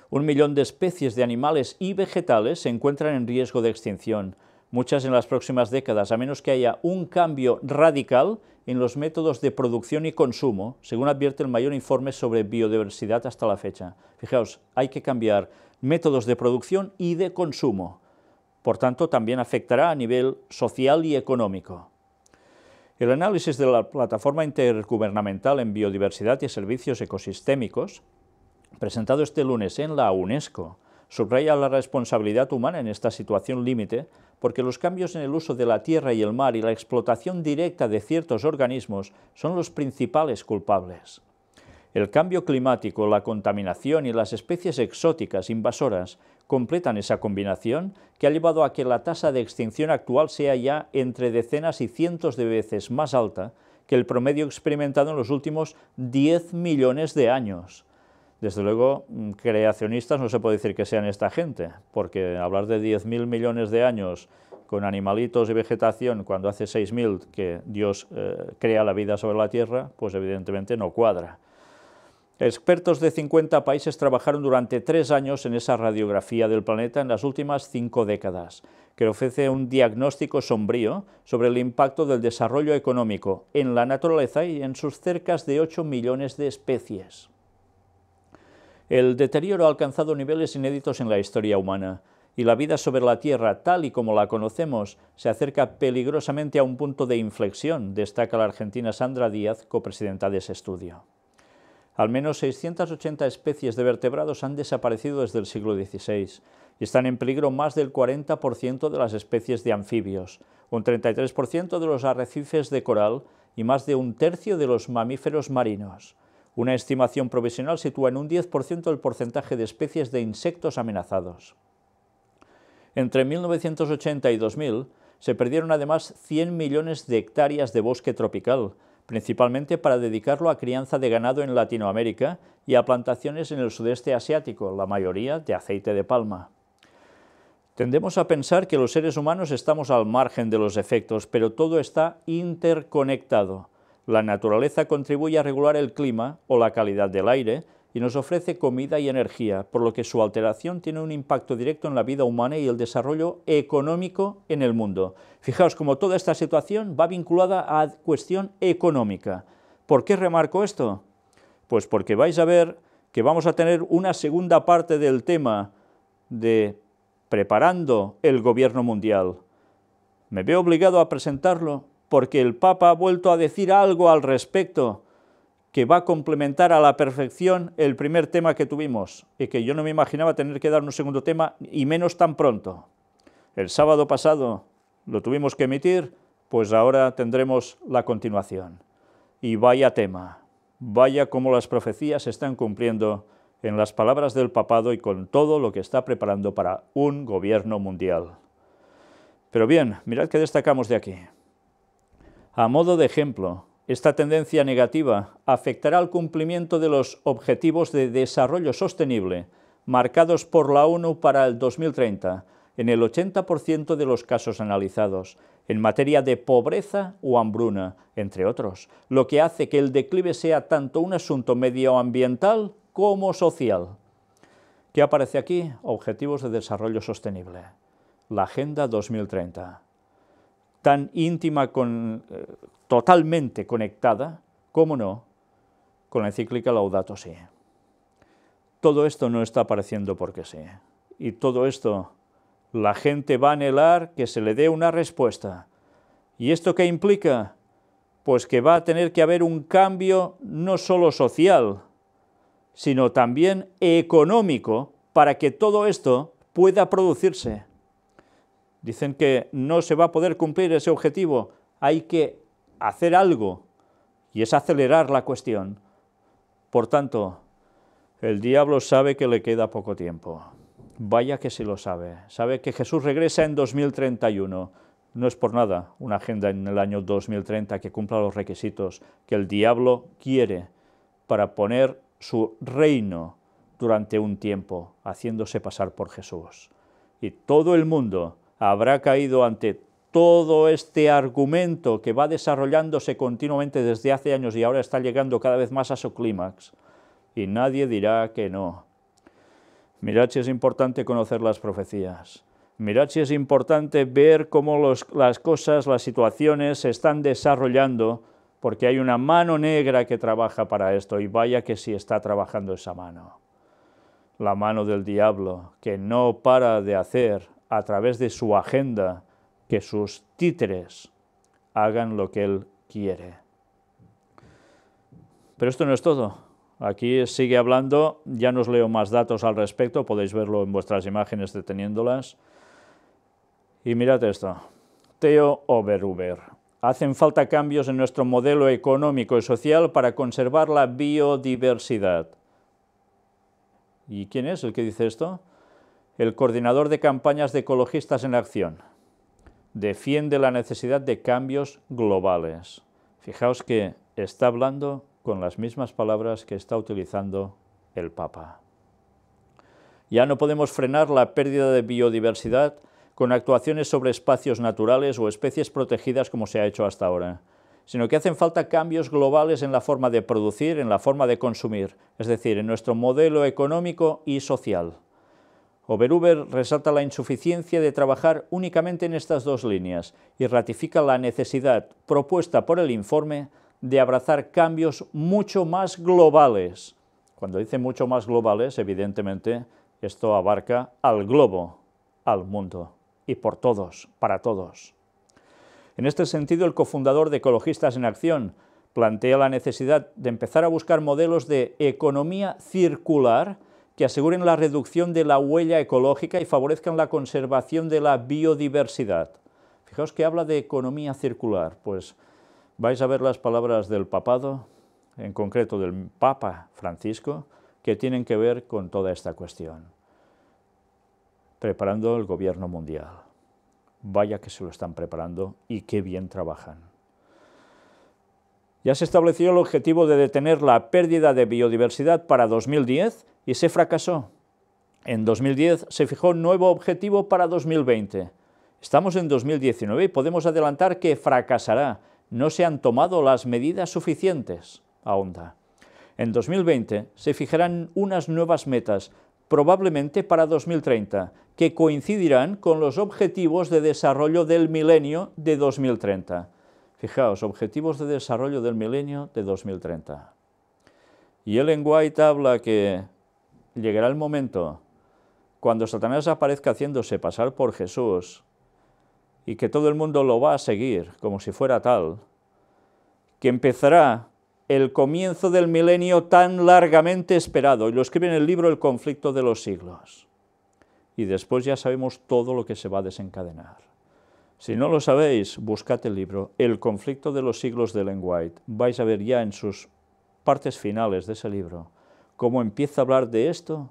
Un millón de especies de animales y vegetales se encuentran en riesgo de extinción, muchas en las próximas décadas, a menos que haya un cambio radical en los métodos de producción y consumo, según advierte el mayor informe sobre biodiversidad hasta la fecha. Fijaos, hay que cambiar métodos de producción y de consumo. Por tanto, también afectará a nivel social y económico. El análisis de la Plataforma Intergubernamental en Biodiversidad y Servicios Ecosistémicos, presentado este lunes en la UNESCO, subraya la responsabilidad humana en esta situación límite porque los cambios en el uso de la tierra y el mar y la explotación directa de ciertos organismos son los principales culpables. El cambio climático, la contaminación y las especies exóticas invasoras completan esa combinación que ha llevado a que la tasa de extinción actual sea ya entre decenas y cientos de veces más alta que el promedio experimentado en los últimos 10 millones de años. Desde luego, mm, creacionistas no se puede decir que sean esta gente, porque hablar de 10.000 millones de años con animalitos y vegetación cuando hace 6.000 que Dios eh, crea la vida sobre la Tierra, pues evidentemente no cuadra. Expertos de 50 países trabajaron durante tres años en esa radiografía del planeta en las últimas cinco décadas, que ofrece un diagnóstico sombrío sobre el impacto del desarrollo económico en la naturaleza y en sus cerca de 8 millones de especies. El deterioro ha alcanzado niveles inéditos en la historia humana, y la vida sobre la Tierra, tal y como la conocemos, se acerca peligrosamente a un punto de inflexión, destaca la argentina Sandra Díaz, copresidenta de ese estudio. Al menos 680 especies de vertebrados han desaparecido desde el siglo XVI y están en peligro más del 40% de las especies de anfibios, un 33% de los arrecifes de coral y más de un tercio de los mamíferos marinos. Una estimación provisional sitúa en un 10% el porcentaje de especies de insectos amenazados. Entre 1980 y 2000 se perdieron además 100 millones de hectáreas de bosque tropical, principalmente para dedicarlo a crianza de ganado en Latinoamérica y a plantaciones en el sudeste asiático, la mayoría de aceite de palma. Tendemos a pensar que los seres humanos estamos al margen de los efectos, pero todo está interconectado. La naturaleza contribuye a regular el clima o la calidad del aire, y nos ofrece comida y energía, por lo que su alteración tiene un impacto directo en la vida humana y el desarrollo económico en el mundo. Fijaos cómo toda esta situación va vinculada a cuestión económica. ¿Por qué remarco esto? Pues porque vais a ver que vamos a tener una segunda parte del tema de preparando el gobierno mundial. Me veo obligado a presentarlo porque el Papa ha vuelto a decir algo al respecto que va a complementar a la perfección el primer tema que tuvimos y que yo no me imaginaba tener que dar un segundo tema y menos tan pronto. El sábado pasado lo tuvimos que emitir, pues ahora tendremos la continuación. Y vaya tema, vaya cómo las profecías se están cumpliendo en las palabras del papado y con todo lo que está preparando para un gobierno mundial. Pero bien, mirad que destacamos de aquí. A modo de ejemplo, esta tendencia negativa afectará al cumplimiento de los Objetivos de Desarrollo Sostenible marcados por la ONU para el 2030 en el 80% de los casos analizados, en materia de pobreza o hambruna, entre otros, lo que hace que el declive sea tanto un asunto medioambiental como social. ¿Qué aparece aquí? Objetivos de Desarrollo Sostenible. La Agenda 2030 tan íntima, con, eh, totalmente conectada, cómo no, con la encíclica Laudato Si. Todo esto no está apareciendo porque sí. Y todo esto la gente va a anhelar que se le dé una respuesta. ¿Y esto qué implica? Pues que va a tener que haber un cambio no solo social, sino también económico para que todo esto pueda producirse. Dicen que no se va a poder cumplir ese objetivo, hay que hacer algo, y es acelerar la cuestión. Por tanto, el diablo sabe que le queda poco tiempo. Vaya que sí lo sabe. Sabe que Jesús regresa en 2031. No es por nada una agenda en el año 2030 que cumpla los requisitos que el diablo quiere para poner su reino durante un tiempo, haciéndose pasar por Jesús. Y todo el mundo habrá caído ante todo este argumento que va desarrollándose continuamente desde hace años y ahora está llegando cada vez más a su clímax. Y nadie dirá que no. Mirad si es importante conocer las profecías. Mirad si es importante ver cómo las cosas, las situaciones se están desarrollando, porque hay una mano negra que trabaja para esto, y vaya que sí está trabajando esa mano. La mano del diablo, que no para de hacer a través de su agenda que sus títeres hagan lo que él quiere. Pero esto no es todo. Aquí sigue hablando, ya no os leo más datos al respecto, podéis verlo en vuestras imágenes deteniéndolas. Y mirad esto, Theo Oberuber. Hacen falta cambios en nuestro modelo económico y social para conservar la biodiversidad. ¿Y quién es el que dice esto? El coordinador de campañas de ecologistas en acción. Defiende la necesidad de cambios globales. Fijaos que está hablando con las mismas palabras que está utilizando el Papa. Ya no podemos frenar la pérdida de biodiversidad con actuaciones sobre espacios naturales o especies protegidas como se ha hecho hasta ahora, sino que hacen falta cambios globales en la forma de producir, en la forma de consumir, es decir, en nuestro modelo económico y social. Oberuber resalta la insuficiencia de trabajar únicamente en estas dos líneas y ratifica la necesidad propuesta por el informe de abrazar cambios mucho más globales. Cuando dice mucho más globales, evidentemente, esto abarca al globo, al mundo, y por todos, para todos. En este sentido, el cofundador de Ecologistas en Acción plantea la necesidad de empezar a buscar modelos de economía circular que aseguren la reducción de la huella ecológica y favorezcan la conservación de la biodiversidad. Fijaos que habla de economía circular, pues vais a ver las palabras del papado, en concreto del Papa Francisco, que tienen que ver con toda esta cuestión, preparando el gobierno mundial. Vaya que se lo están preparando y qué bien trabajan. Ya se estableció el objetivo de detener la pérdida de biodiversidad para 2010 y se fracasó. En 2010 se fijó un nuevo objetivo para 2020. Estamos en 2019 y podemos adelantar que fracasará no se han tomado las medidas suficientes, ahonda. En 2020 se fijarán unas nuevas metas, probablemente para 2030, que coincidirán con los objetivos de desarrollo del milenio de 2030. Fijaos, objetivos de desarrollo del milenio de 2030. Y Ellen White habla que llegará el momento cuando Satanás aparezca haciéndose pasar por Jesús y que todo el mundo lo va a seguir como si fuera tal, que empezará el comienzo del milenio tan largamente esperado, y lo escribe en el libro El conflicto de los siglos. Y después ya sabemos todo lo que se va a desencadenar. Si no lo sabéis, buscad el libro El conflicto de los siglos de Ellen White. Vais a ver ya en sus partes finales de ese libro cómo empieza a hablar de esto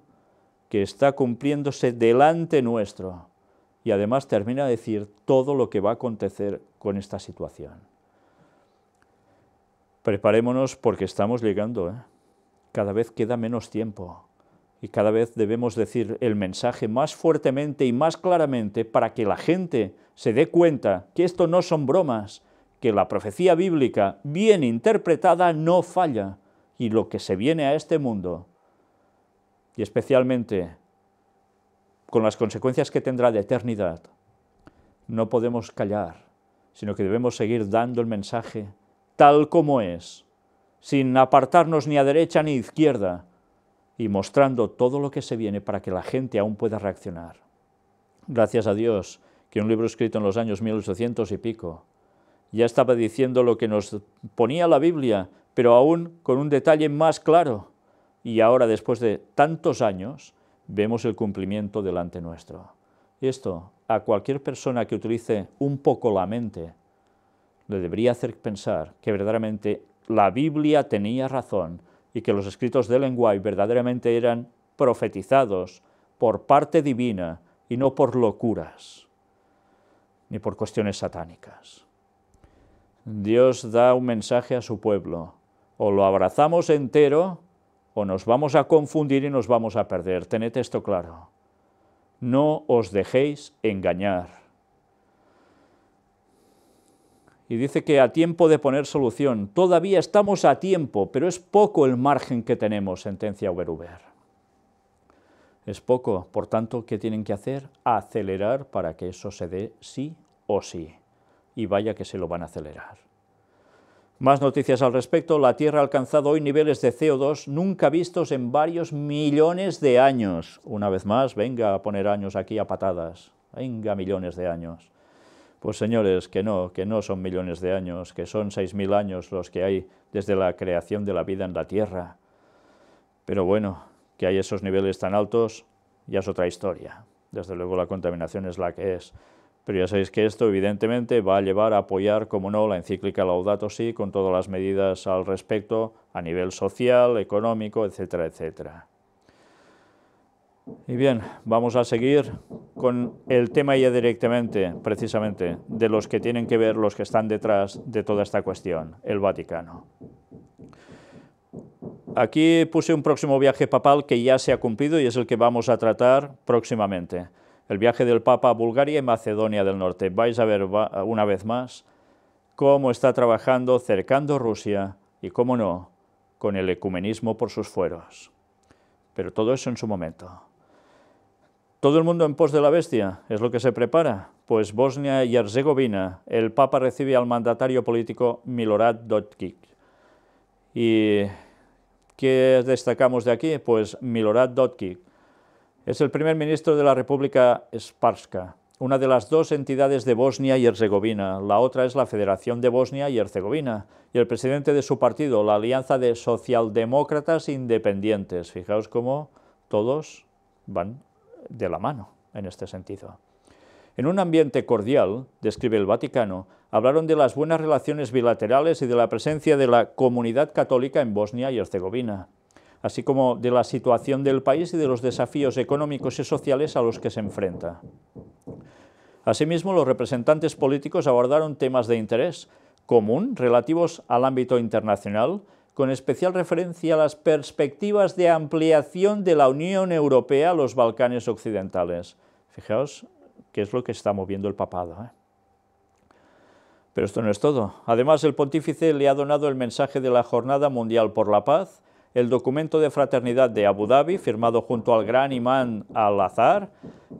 que está cumpliéndose delante nuestro y además termina de decir todo lo que va a acontecer con esta situación. Preparémonos porque estamos llegando. ¿eh? Cada vez queda menos tiempo y cada vez debemos decir el mensaje más fuertemente y más claramente para que la gente se dé cuenta que esto no son bromas, que la profecía bíblica bien interpretada no falla y lo que se viene a este mundo, y especialmente con las consecuencias que tendrá de eternidad, no podemos callar, sino que debemos seguir dando el mensaje tal como es, sin apartarnos ni a derecha ni a izquierda, y mostrando todo lo que se viene para que la gente aún pueda reaccionar. Gracias a Dios que un libro escrito en los años 1800 y pico ya estaba diciendo lo que nos ponía la Biblia, pero aún con un detalle más claro. Y ahora, después de tantos años, vemos el cumplimiento delante nuestro. Y esto a cualquier persona que utilice un poco la mente le debería hacer pensar que verdaderamente la Biblia tenía razón y que los escritos de lenguaje verdaderamente eran profetizados por parte divina y no por locuras ni por cuestiones satánicas. Dios da un mensaje a su pueblo. O lo abrazamos entero o nos vamos a confundir y nos vamos a perder. Tened esto claro no os dejéis engañar. Y dice que a tiempo de poner solución, todavía estamos a tiempo, pero es poco el margen que tenemos, sentencia Uberuber. Es poco, por tanto, ¿qué tienen que hacer? Acelerar para que eso se dé sí o sí. Y vaya que se lo van a acelerar. Más noticias al respecto. La Tierra ha alcanzado hoy niveles de CO2 nunca vistos en varios millones de años. Una vez más, venga a poner años aquí a patadas. Venga, millones de años. Pues señores, que no, que no son millones de años, que son seis mil años los que hay desde la creación de la vida en la Tierra. Pero bueno, que hay esos niveles tan altos ya es otra historia. Desde luego la contaminación es la que es. Pero ya sabéis que esto evidentemente va a llevar a apoyar, como no, la encíclica Laudato Si con todas las medidas al respecto a nivel social, económico, etcétera, etcétera. Y bien, vamos a seguir con el tema ya directamente, precisamente, de los que tienen que ver, los que están detrás de toda esta cuestión, el Vaticano. Aquí puse un próximo viaje papal que ya se ha cumplido y es el que vamos a tratar próximamente el viaje del Papa a Bulgaria y Macedonia del Norte. Vais a ver una vez más cómo está trabajando cercando Rusia y, cómo no, con el ecumenismo por sus fueros. Pero todo eso en su momento. ¿Todo el mundo en pos de la bestia? ¿Es lo que se prepara? Pues Bosnia y Herzegovina, el Papa recibe al mandatario político Milorad Dodik. ¿Y qué destacamos de aquí? Pues Milorad Dodik es el primer ministro de la República Sparska, una de las dos entidades de Bosnia y Herzegovina. La otra es la Federación de Bosnia y Herzegovina. Y el presidente de su partido, la Alianza de Socialdemócratas Independientes. Fijaos cómo todos van de la mano en este sentido. En un ambiente cordial, describe el Vaticano, hablaron de las buenas relaciones bilaterales y de la presencia de la comunidad católica en Bosnia y Herzegovina así como de la situación del país y de los desafíos económicos y sociales a los que se enfrenta. Asimismo, los representantes políticos abordaron temas de interés común relativos al ámbito internacional, con especial referencia a las perspectivas de ampliación de la Unión Europea a los Balcanes occidentales. Fijaos qué es lo que está moviendo el papado. ¿eh? Pero esto no es todo. Además, el pontífice le ha donado el mensaje de la Jornada Mundial por la Paz, el documento de fraternidad de Abu Dhabi, firmado junto al gran imán al-Azhar,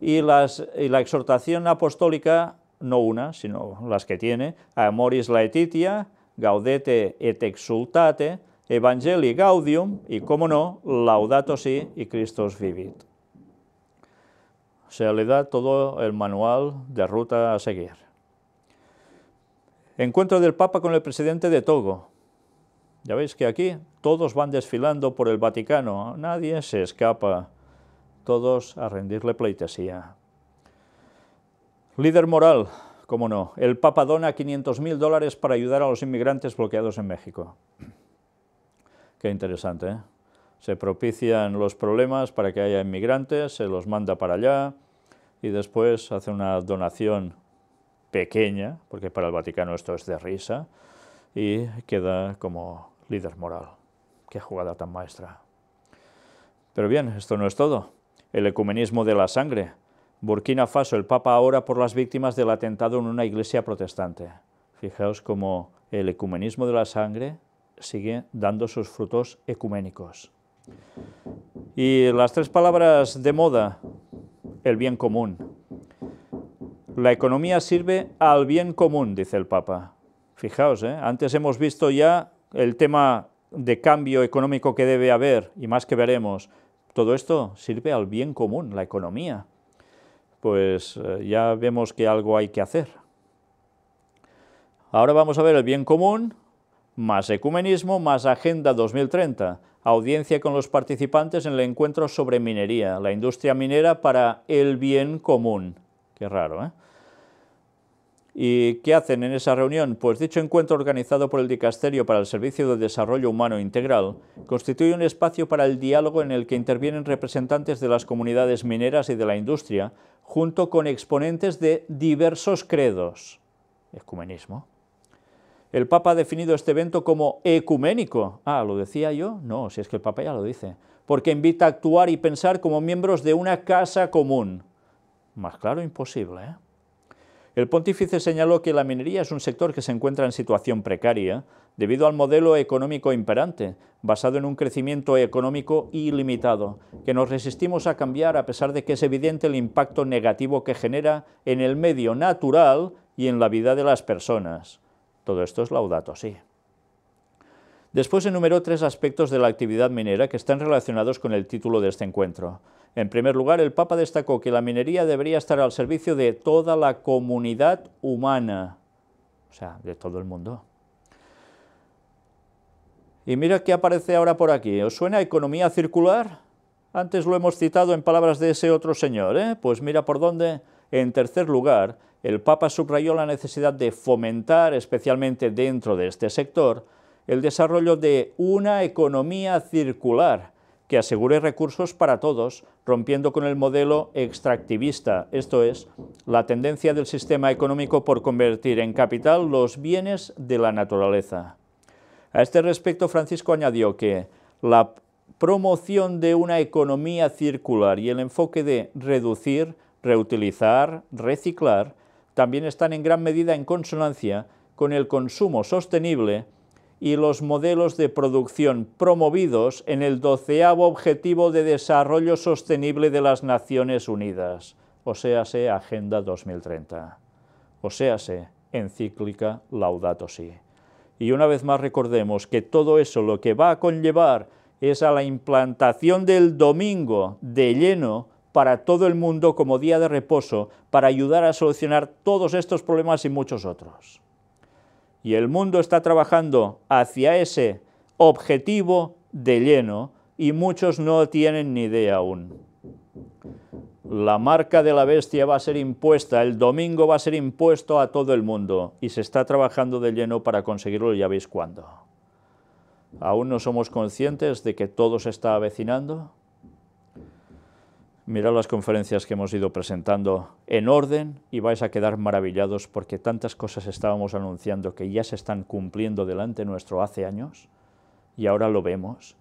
y, la exhortación apostólica, no una, sino las que tiene, Amoris Laetitia, Gaudete et exultate, Evangelii Gaudium y, como no, Laudato Si y Christus Vivit. O sea, le da todo el manual de ruta a seguir. Encuentro del Papa con el presidente de Togo. Ya veis que aquí todos van desfilando por el Vaticano, nadie se escapa, todos a rendirle pleitesía. Líder moral, cómo no, el Papa dona 500.000 dólares para ayudar a los inmigrantes bloqueados en México. Qué interesante, ¿eh? Se propician los problemas para que haya inmigrantes, se los manda para allá y después hace una donación pequeña, porque para el Vaticano esto es de risa, y queda como líder moral. Qué jugada tan maestra. Pero bien, esto no es todo. El ecumenismo de la sangre. Burkina Faso, el Papa ora por las víctimas del atentado en una iglesia protestante. Fijaos cómo el ecumenismo de la sangre sigue dando sus frutos ecuménicos. Y las tres palabras de moda, el bien común. La economía sirve al bien común, dice el Papa. Fijaos, ¿eh? antes hemos visto ya el tema de cambio económico que debe haber, y más que veremos, todo esto sirve al bien común, la economía. Pues eh, ya vemos que algo hay que hacer. Ahora vamos a ver el bien común, más ecumenismo, más Agenda 2030, audiencia con los participantes en el encuentro sobre minería, la industria minera para el bien común. Qué raro, ¿eh? ¿Y qué hacen en esa reunión? Pues dicho encuentro organizado por el Dicasterio para el Servicio de Desarrollo Humano Integral constituye un espacio para el diálogo en el que intervienen representantes de las comunidades mineras y de la industria, junto con exponentes de diversos credos. Ecumenismo. El Papa ha definido este evento como ecuménico. Ah, ¿lo decía yo? No, si es que el Papa ya lo dice. Porque invita a actuar y pensar como miembros de una casa común. Más claro, imposible, ¿eh? El pontífice señaló que la minería es un sector que se encuentra en situación precaria debido al modelo económico imperante, basado en un crecimiento económico ilimitado, que nos resistimos a cambiar a pesar de que es evidente el impacto negativo que genera en el medio natural y en la vida de las personas. Todo esto es laudato sí. Después enumeró tres aspectos de la actividad minera que están relacionados con el título de este encuentro. En primer lugar, el Papa destacó que la minería debería estar al servicio de toda la comunidad humana, o sea, de todo el mundo. Y mira qué aparece ahora por aquí. ¿Os suena economía circular? Antes lo hemos citado en palabras de ese otro señor, ¿eh? Pues mira por dónde. En tercer lugar, el Papa subrayó la necesidad de fomentar, especialmente dentro de este sector, el desarrollo de una economía circular, que asegure recursos para todos, rompiendo con el modelo extractivista, esto es, la tendencia del sistema económico por convertir en capital los bienes de la naturaleza. A este respecto, Francisco añadió que la promoción de una economía circular y el enfoque de reducir, reutilizar, reciclar, también están en gran medida en consonancia con el consumo sostenible y los modelos de producción promovidos en el doceavo Objetivo de Desarrollo Sostenible de las Naciones Unidas, o sea, Agenda 2030, o sea, encíclica Laudato Si. Y una vez más recordemos que todo eso lo que va a conllevar es a la implantación del domingo de lleno para todo el mundo como día de reposo para ayudar a solucionar todos estos problemas y muchos otros y el mundo está trabajando hacia ese objetivo de lleno y muchos no tienen ni idea aún. La marca de la bestia va a ser impuesta, el domingo va a ser impuesto a todo el mundo y se está trabajando de lleno para conseguirlo, ya veis cuándo. ¿Aún no somos conscientes de que todo se está avecinando? Mirad las conferencias que hemos ido presentando en orden y vais a quedar maravillados porque tantas cosas estábamos anunciando que ya se están cumpliendo delante nuestro hace años y ahora lo vemos,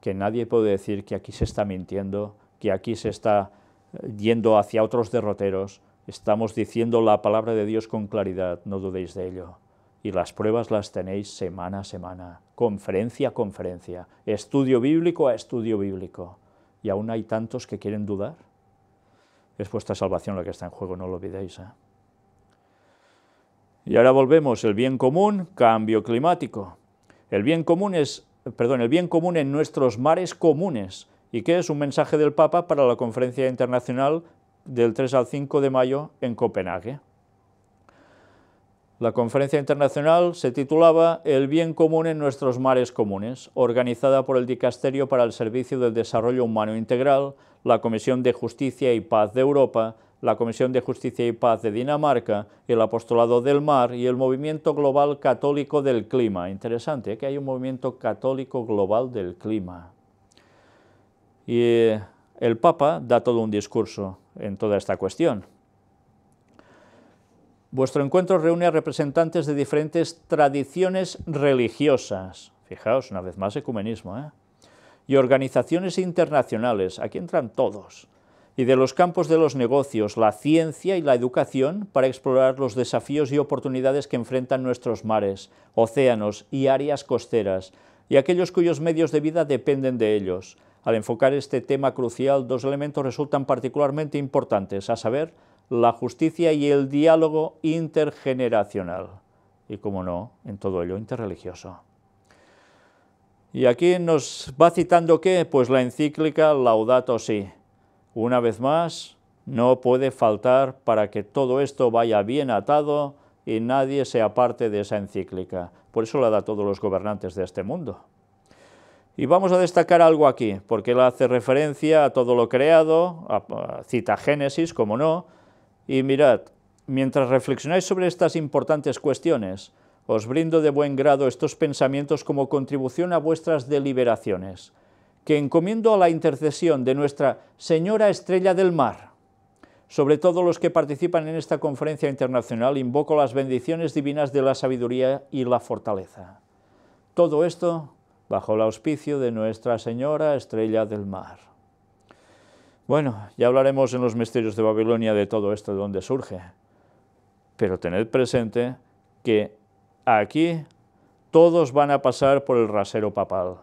que nadie puede decir que aquí se está mintiendo, que aquí se está eh, yendo hacia otros derroteros. Estamos diciendo la palabra de Dios con claridad, no dudéis de ello. Y las pruebas las tenéis semana a semana, conferencia a conferencia, estudio bíblico a estudio bíblico y aún hay tantos que quieren dudar. Es vuestra salvación la que está en juego, no lo olvidéis. ¿eh? Y ahora volvemos, el bien común, cambio climático. El bien común es, perdón, el bien común en nuestros mares comunes. ¿Y qué es un mensaje del Papa para la conferencia internacional del 3 al 5 de mayo en Copenhague? La conferencia internacional se titulaba El bien común en nuestros mares comunes, organizada por el Dicasterio para el Servicio del Desarrollo Humano Integral, la Comisión de Justicia y Paz de Europa, la Comisión de Justicia y Paz de Dinamarca, el Apostolado del Mar y el Movimiento Global Católico del Clima. Interesante ¿eh? que hay un movimiento católico global del clima. Y eh, el Papa da todo un discurso en toda esta cuestión. Vuestro encuentro reúne a representantes de diferentes tradiciones religiosas, fijaos, una vez más ecumenismo, ¿eh? y organizaciones internacionales, aquí entran todos, y de los campos de los negocios, la ciencia y la educación para explorar los desafíos y oportunidades que enfrentan nuestros mares, océanos y áreas costeras, y aquellos cuyos medios de vida dependen de ellos. Al enfocar este tema crucial, dos elementos resultan particularmente importantes, a saber, la justicia y el diálogo intergeneracional. Y, como no, en todo ello interreligioso. Y aquí nos va citando qué? Pues la encíclica Laudato Si. Una vez más, no puede faltar para que todo esto vaya bien atado y nadie se aparte de esa encíclica. Por eso la da a todos los gobernantes de este mundo. Y vamos a destacar algo aquí, porque él hace referencia a todo lo creado, cita Génesis, como no, y mirad, mientras reflexionáis sobre estas importantes cuestiones, os brindo de buen grado estos pensamientos como contribución a vuestras deliberaciones, que encomiendo a la intercesión de nuestra Señora Estrella del Mar. Sobre todos los que participan en esta conferencia internacional, invoco las bendiciones divinas de la sabiduría y la fortaleza. Todo esto bajo el auspicio de Nuestra Señora Estrella del Mar. Bueno, ya hablaremos en los misterios de Babilonia de todo esto, de dónde surge, pero tened presente que aquí todos van a pasar por el rasero papal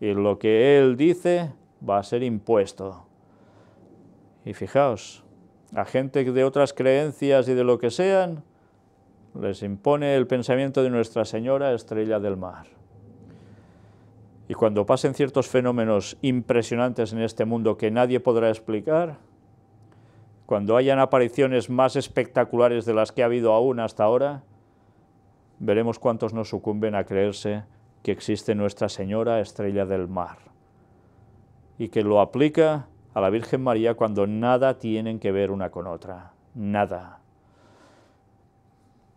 y lo que él dice va a ser impuesto. Y fijaos, a gente de otras creencias y de lo que sean, les impone el pensamiento de Nuestra Señora Estrella del Mar. Y cuando pasen ciertos fenómenos impresionantes en este mundo que nadie podrá explicar, cuando hayan apariciones más espectaculares de las que ha habido aún hasta ahora, veremos cuántos no sucumben a creerse que existe Nuestra Señora Estrella del Mar y que lo aplica a la Virgen María cuando nada tienen que ver una con otra, nada.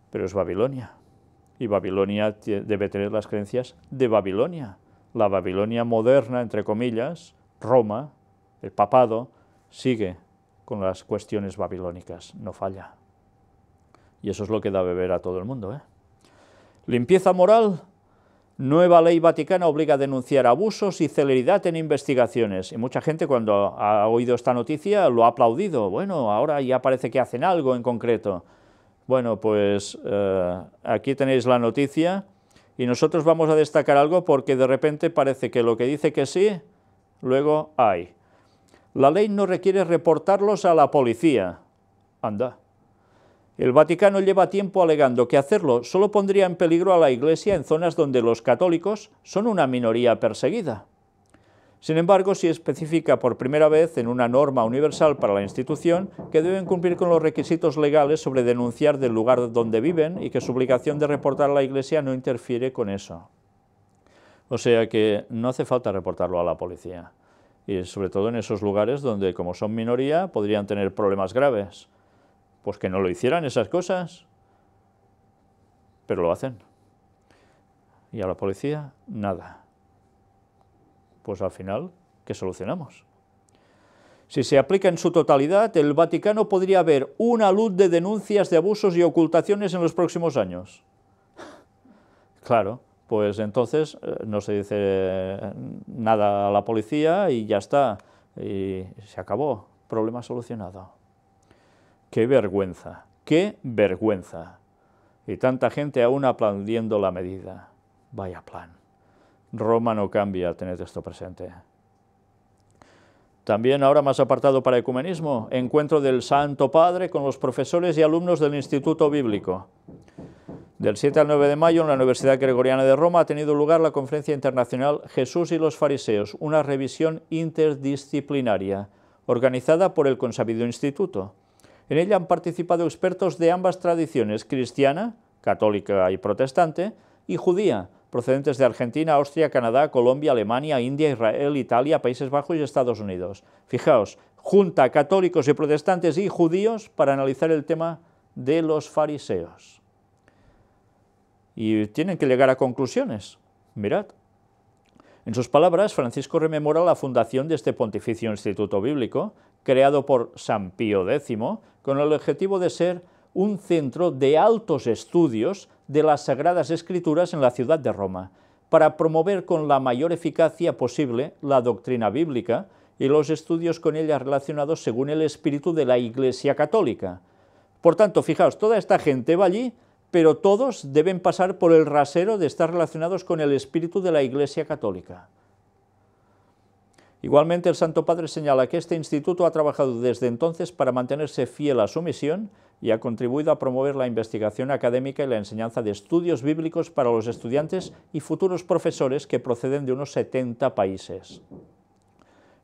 Pero es Babilonia, y Babilonia debe tener las creencias de Babilonia. La Babilonia moderna, entre comillas, Roma, el papado, sigue con las cuestiones babilónicas, no falla. Y eso es lo que da beber a todo el mundo. ¿eh? Limpieza moral. Nueva ley vaticana obliga a denunciar abusos y celeridad en investigaciones. Y mucha gente cuando ha oído esta noticia lo ha aplaudido. Bueno, ahora ya parece que hacen algo en concreto. Bueno, pues eh, aquí tenéis la noticia y nosotros vamos a destacar algo porque de repente parece que lo que dice que sí, luego hay. La ley no requiere reportarlos a la policía. Anda. El Vaticano lleva tiempo alegando que hacerlo solo pondría en peligro a la Iglesia en zonas donde los católicos son una minoría perseguida. Sin embargo, se especifica por primera vez en una norma universal para la institución que deben cumplir con los requisitos legales sobre denunciar del lugar donde viven y que su obligación de reportar a la Iglesia no interfiere con eso. O sea que no hace falta reportarlo a la policía. Y sobre todo en esos lugares donde, como son minoría, podrían tener problemas graves pues que no lo hicieran esas cosas, pero lo hacen. Y a la policía, nada. Pues al final, ¿qué solucionamos? Si se aplica en su totalidad, el Vaticano podría ver una luz de denuncias de abusos y ocultaciones en los próximos años. Claro, pues entonces eh, no se dice nada a la policía y ya está, y se acabó, problema solucionado. Qué vergüenza, qué vergüenza. Y tanta gente aún aplaudiendo la medida. Vaya plan. Roma no cambia, tened esto presente. También ahora más apartado para ecumenismo, encuentro del Santo Padre con los profesores y alumnos del Instituto Bíblico. Del 7 al 9 de mayo en la Universidad Gregoriana de Roma ha tenido lugar la conferencia internacional Jesús y los fariseos, una revisión interdisciplinaria, organizada por el consabido instituto. En ella han participado expertos de ambas tradiciones, cristiana, católica y protestante, y judía, procedentes de Argentina, Austria, Canadá, Colombia, Alemania, India, Israel, Italia, Países Bajos y Estados Unidos. Fijaos, junta católicos y protestantes y judíos para analizar el tema de los fariseos. Y tienen que llegar a conclusiones. Mirad. En sus palabras, Francisco rememora la fundación de este Pontificio Instituto Bíblico, creado por San Pío X, con el objetivo de ser un centro de altos estudios de las Sagradas Escrituras en la ciudad de Roma, para promover con la mayor eficacia posible la doctrina bíblica y los estudios con ella relacionados según el espíritu de la Iglesia Católica. Por tanto, fijaos, toda esta gente va allí, pero todos deben pasar por el rasero de estar relacionados con el espíritu de la Iglesia Católica. Igualmente, el Santo Padre señala que este instituto ha trabajado desde entonces para mantenerse fiel a su misión y ha contribuido a promover la investigación académica y la enseñanza de estudios bíblicos para los estudiantes y futuros profesores que proceden de unos 70 países.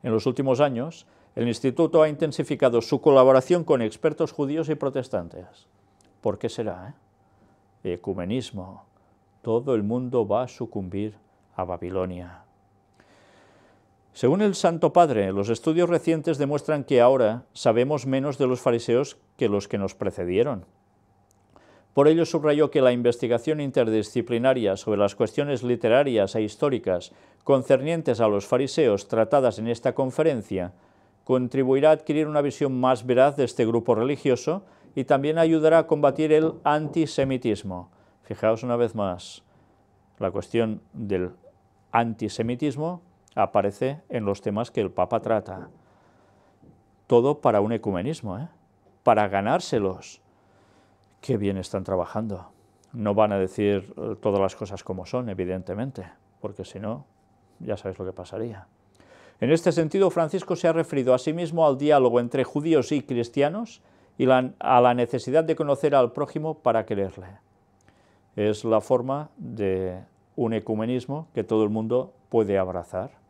En los últimos años, el instituto ha intensificado su colaboración con expertos judíos y protestantes. ¿Por qué será? Eh? Ecumenismo. Todo el mundo va a sucumbir a Babilonia. Según el Santo Padre, los estudios recientes demuestran que ahora sabemos menos de los fariseos que los que nos precedieron. Por ello subrayó que la investigación interdisciplinaria sobre las cuestiones literarias e históricas concernientes a los fariseos tratadas en esta conferencia contribuirá a adquirir una visión más veraz de este grupo religioso y también ayudará a combatir el antisemitismo. Fijaos una vez más, la cuestión del antisemitismo aparece en los temas que el Papa trata. Todo para un ecumenismo, ¿eh? para ganárselos. Qué bien están trabajando. No van a decir eh, todas las cosas como son, evidentemente, porque si no, ya sabéis lo que pasaría. En este sentido, Francisco se ha referido a sí mismo al diálogo entre judíos y cristianos y a la necesidad de conocer al prójimo para quererle. Es la forma de un ecumenismo que todo el mundo puede abrazar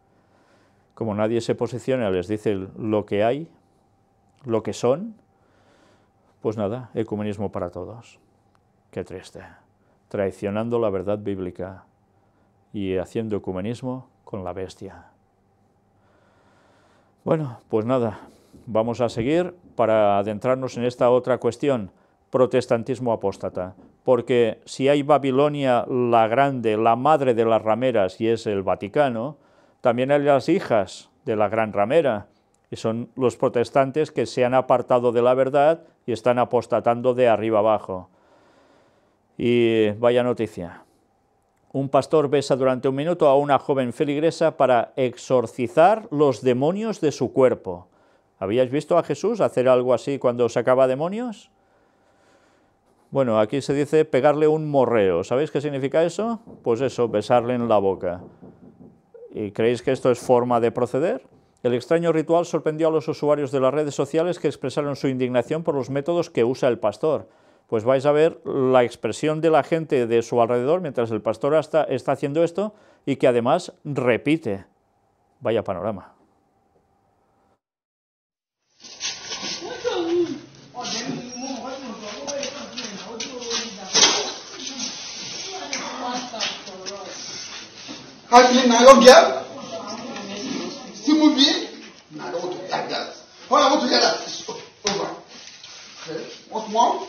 como nadie se posiciona, les dice lo que hay, lo que son, pues nada, ecumenismo para todos. Qué triste. Traicionando la verdad bíblica y haciendo ecumenismo con la bestia. Bueno, pues nada, vamos a seguir para adentrarnos en esta otra cuestión, protestantismo apóstata. Porque si hay Babilonia la grande, la madre de las rameras, y es el Vaticano, también hay las hijas de la gran ramera, y son los protestantes que se han apartado de la verdad y están apostatando de arriba abajo. Y vaya noticia. Un pastor besa durante un minuto a una joven feligresa para exorcizar los demonios de su cuerpo. ¿Habíais visto a Jesús hacer algo así cuando sacaba demonios? Bueno, aquí se dice pegarle un morreo. ¿Sabéis qué significa eso? Pues eso, besarle en la boca. ¿Y creéis que esto es forma de proceder? El extraño ritual sorprendió a los usuarios de las redes sociales que expresaron su indignación por los métodos que usa el pastor. Pues vais a ver la expresión de la gente de su alrededor mientras el pastor está, haciendo esto y que además repite. Vaya panorama. afei na yɔgea si mu bie na yɛ woto yagas ɔyɛ woto yagas is over. Okay what's more.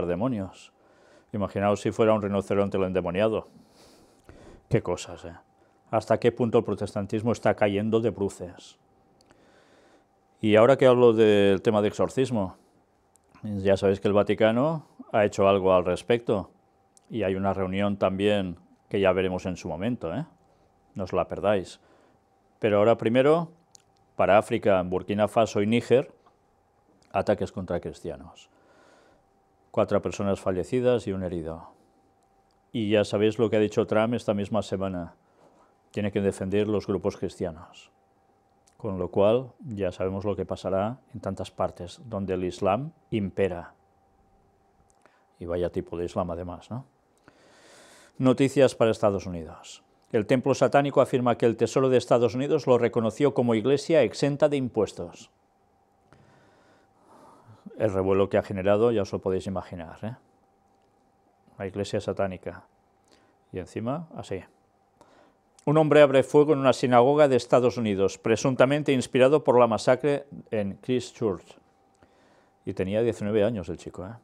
Demonios. Imaginaos si fuera un rinoceronte lo endemoniado. Qué cosas, ¿eh? Hasta qué punto el protestantismo está cayendo de bruces. Y ahora que hablo del tema de exorcismo, ya sabéis que el Vaticano ha hecho algo al respecto y hay una reunión también que ya veremos en su momento, ¿eh? no os la perdáis. Pero ahora primero, para África, Burkina Faso y Níger, ataques contra cristianos cuatro personas fallecidas y un herido. Y ya sabéis lo que ha dicho Trump esta misma semana. Tiene que defender los grupos cristianos. Con lo cual ya sabemos lo que pasará en tantas partes donde el Islam impera. Y vaya tipo de Islam además, ¿no? Noticias para Estados Unidos. El templo satánico afirma que el Tesoro de Estados Unidos lo reconoció como iglesia exenta de impuestos el revuelo que ha generado ya os lo podéis imaginar. ¿eh? La iglesia satánica. Y encima, así. un hombre abre fuego en una sinagoga de Estados Unidos, presuntamente inspirado por la masacre en Christchurch. Y tenía 19 años el chico, ¿eh?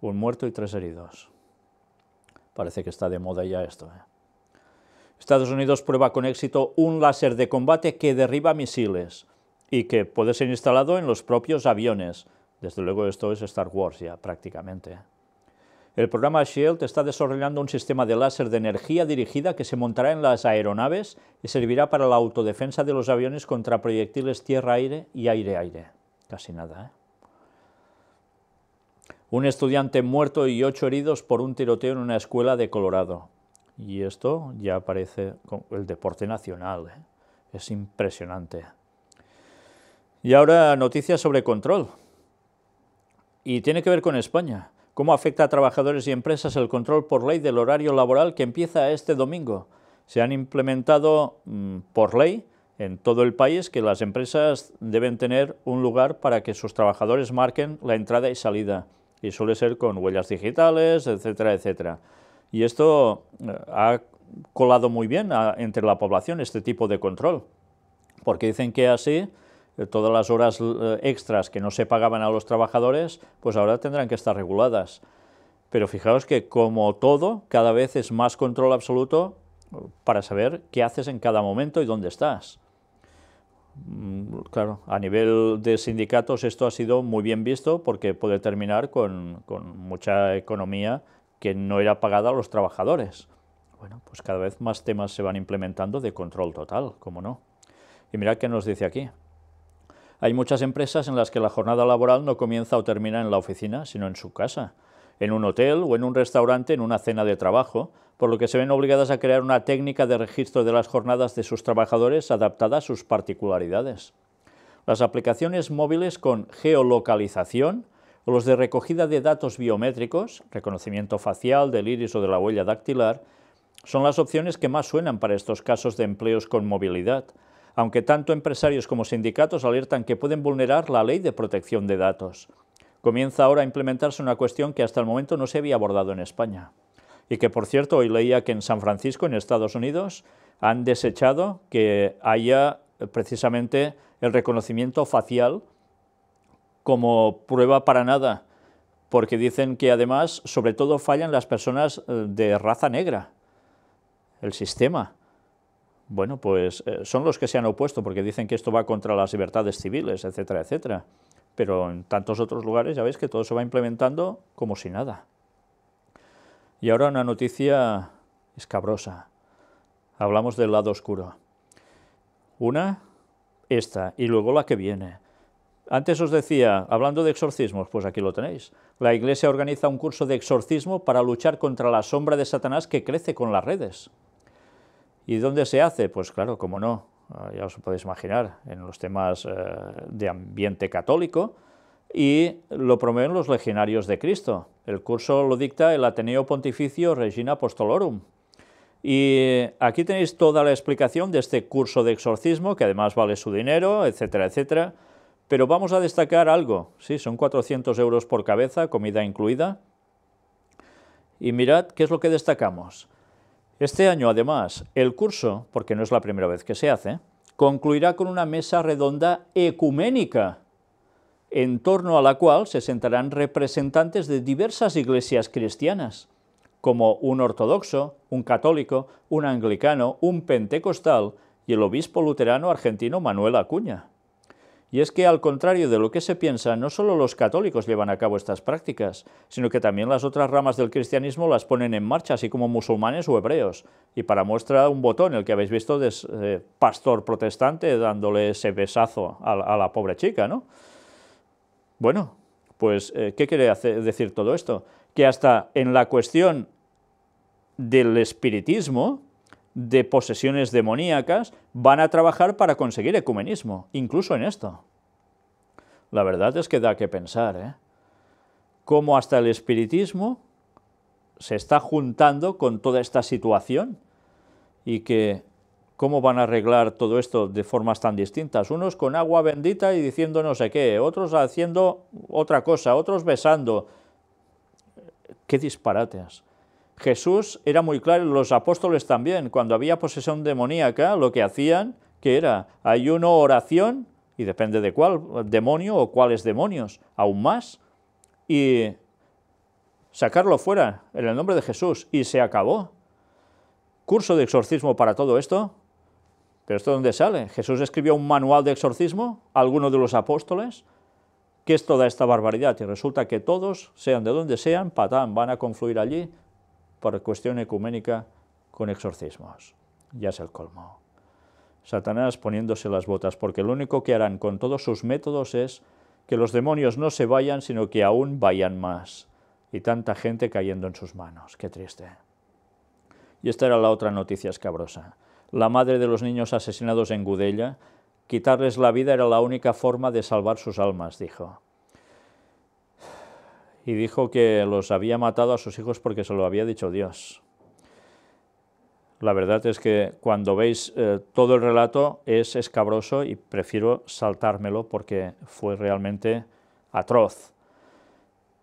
Un muerto y tres heridos. Parece que está de moda ya esto. ¿eh? Estados Unidos prueba con éxito un láser de combate que derriba misiles y que puede ser instalado en los propios aviones. Desde luego esto es Star Wars ya prácticamente. El programa SHIELD está desarrollando un sistema de láser de energía dirigida que se montará en las aeronaves y servirá para la autodefensa de los aviones contra proyectiles tierra-aire y aire-aire. Casi nada, ¿eh? Un estudiante muerto y ocho heridos por un tiroteo en una escuela de Colorado. Y esto ya parece el deporte nacional. ¿eh? Es impresionante. Y ahora noticias sobre control. Y tiene que ver con España. ¿Cómo afecta a trabajadores y empresas el control por ley del horario laboral que empieza este domingo? Se han implementado mm, por ley en todo el país que las empresas deben tener un lugar para que sus trabajadores marquen la entrada y salida. Y suele ser con huellas digitales, etcétera, etcétera. Y esto eh, ha colado muy bien entre la población este tipo de control, porque dicen que así todas las horas eh, extras que no se pagaban a los trabajadores, pues ahora tendrán que estar reguladas. Pero fijaos que como todo, cada vez es más control absoluto para saber qué haces en cada momento y dónde estás. Mm, claro, a nivel de sindicatos esto ha sido muy bien visto porque puede terminar con, con mucha economía que no era pagada a los trabajadores. Bueno, pues cada vez más temas se van implementando de control total, como no. Y mirad qué nos dice aquí. Hay muchas empresas en las que la jornada laboral no comienza o termina en la oficina, sino en su casa, en un hotel o en un restaurante en una cena de trabajo, por lo que se ven obligadas a crear una técnica de registro de las jornadas de sus trabajadores adaptada a sus particularidades. Las aplicaciones móviles con geolocalización o los de recogida de datos biométricos, reconocimiento facial, del iris o de la huella dactilar, son las opciones que más suenan para estos casos de empleos con movilidad, aunque tanto empresarios como sindicatos alertan que pueden vulnerar la ley de protección de datos. Comienza ahora a implementarse una cuestión que hasta el momento no se había abordado en España. Y que, por cierto, hoy leía que en San Francisco, en Estados Unidos, han desechado que haya precisamente el reconocimiento facial como prueba para nada, porque dicen que además, sobre todo, fallan las personas eh, de raza negra, el sistema. Bueno, pues eh, son los que se han opuesto, porque dicen que esto va contra las libertades civiles, etcétera, etcétera. Pero en tantos otros lugares ya veis que todo se va implementando como si nada. Y ahora una noticia escabrosa. Hablamos del lado oscuro. Una, esta, y luego la que viene. Antes os decía, hablando de exorcismos, pues aquí lo tenéis. La Iglesia organiza un curso de exorcismo para luchar contra la sombra de Satanás que crece con las redes. ¿Y dónde se hace? Pues claro, como no, ah, ya os podéis imaginar, en los temas eh, de ambiente católico, y lo promueven los legionarios de Cristo. El curso lo dicta el Ateneo Pontificio Regina Apostolorum. Y aquí tenéis toda la explicación de este curso de exorcismo, que además vale su dinero, etcétera, etcétera. Pero vamos a destacar algo, sí, son 400 euros por cabeza, comida incluida. Y mirad qué es lo que destacamos. Este año, además, el curso, porque no es la primera vez que se hace, concluirá con una mesa redonda ecuménica, en torno a la cual se sentarán representantes de diversas iglesias cristianas, como un ortodoxo, un católico, un anglicano, un pentecostal y el obispo luterano argentino Manuel Acuña. Y es que, al contrario de lo que se piensa, no solo los católicos llevan a cabo estas prácticas, sino que también las otras ramas del cristianismo las ponen en marcha, así como musulmanes o hebreos. Y para muestra un botón, el que habéis visto de eh, pastor protestante dándole ese besazo a, la pobre chica, ¿no? Bueno, pues, eh, ¿qué quiere decir todo esto? Que hasta en la cuestión del espiritismo, de posesiones demoníacas van a trabajar para conseguir ecumenismo, incluso en esto. La verdad es que da que pensar, ¿eh? Cómo hasta el espiritismo se está juntando con toda esta situación y que cómo van a arreglar todo esto de formas tan distintas. Unos con agua bendita y diciendo no sé qué, otros haciendo otra cosa, otros besando. Qué disparates. Jesús era muy claro, los apóstoles también, cuando había posesión demoníaca, lo que hacían, que era ayuno, oración, y depende de cuál demonio o cuáles demonios, aún más, y sacarlo fuera en el nombre de Jesús, y se acabó. Curso de exorcismo para todo esto, pero ¿esto dónde sale? ¿Jesús escribió un manual de exorcismo? ¿Alguno de los apóstoles? ¿Qué es toda esta barbaridad? Y resulta que todos, sean de donde sean, patán, van a confluir allí por cuestión ecuménica con exorcismos. Ya es el colmo. Satanás poniéndose las botas, porque lo único que harán con todos sus métodos es que los demonios no se vayan, sino que aún vayan más. Y tanta gente cayendo en sus manos. Qué triste. Y esta era la otra noticia escabrosa. La madre de los niños asesinados en Gudella, quitarles la vida era la única forma de salvar sus almas, dijo y dijo que los había matado a sus hijos porque se lo había dicho Dios. La verdad es que cuando veis eh, todo el relato es escabroso y prefiero saltármelo porque fue realmente atroz.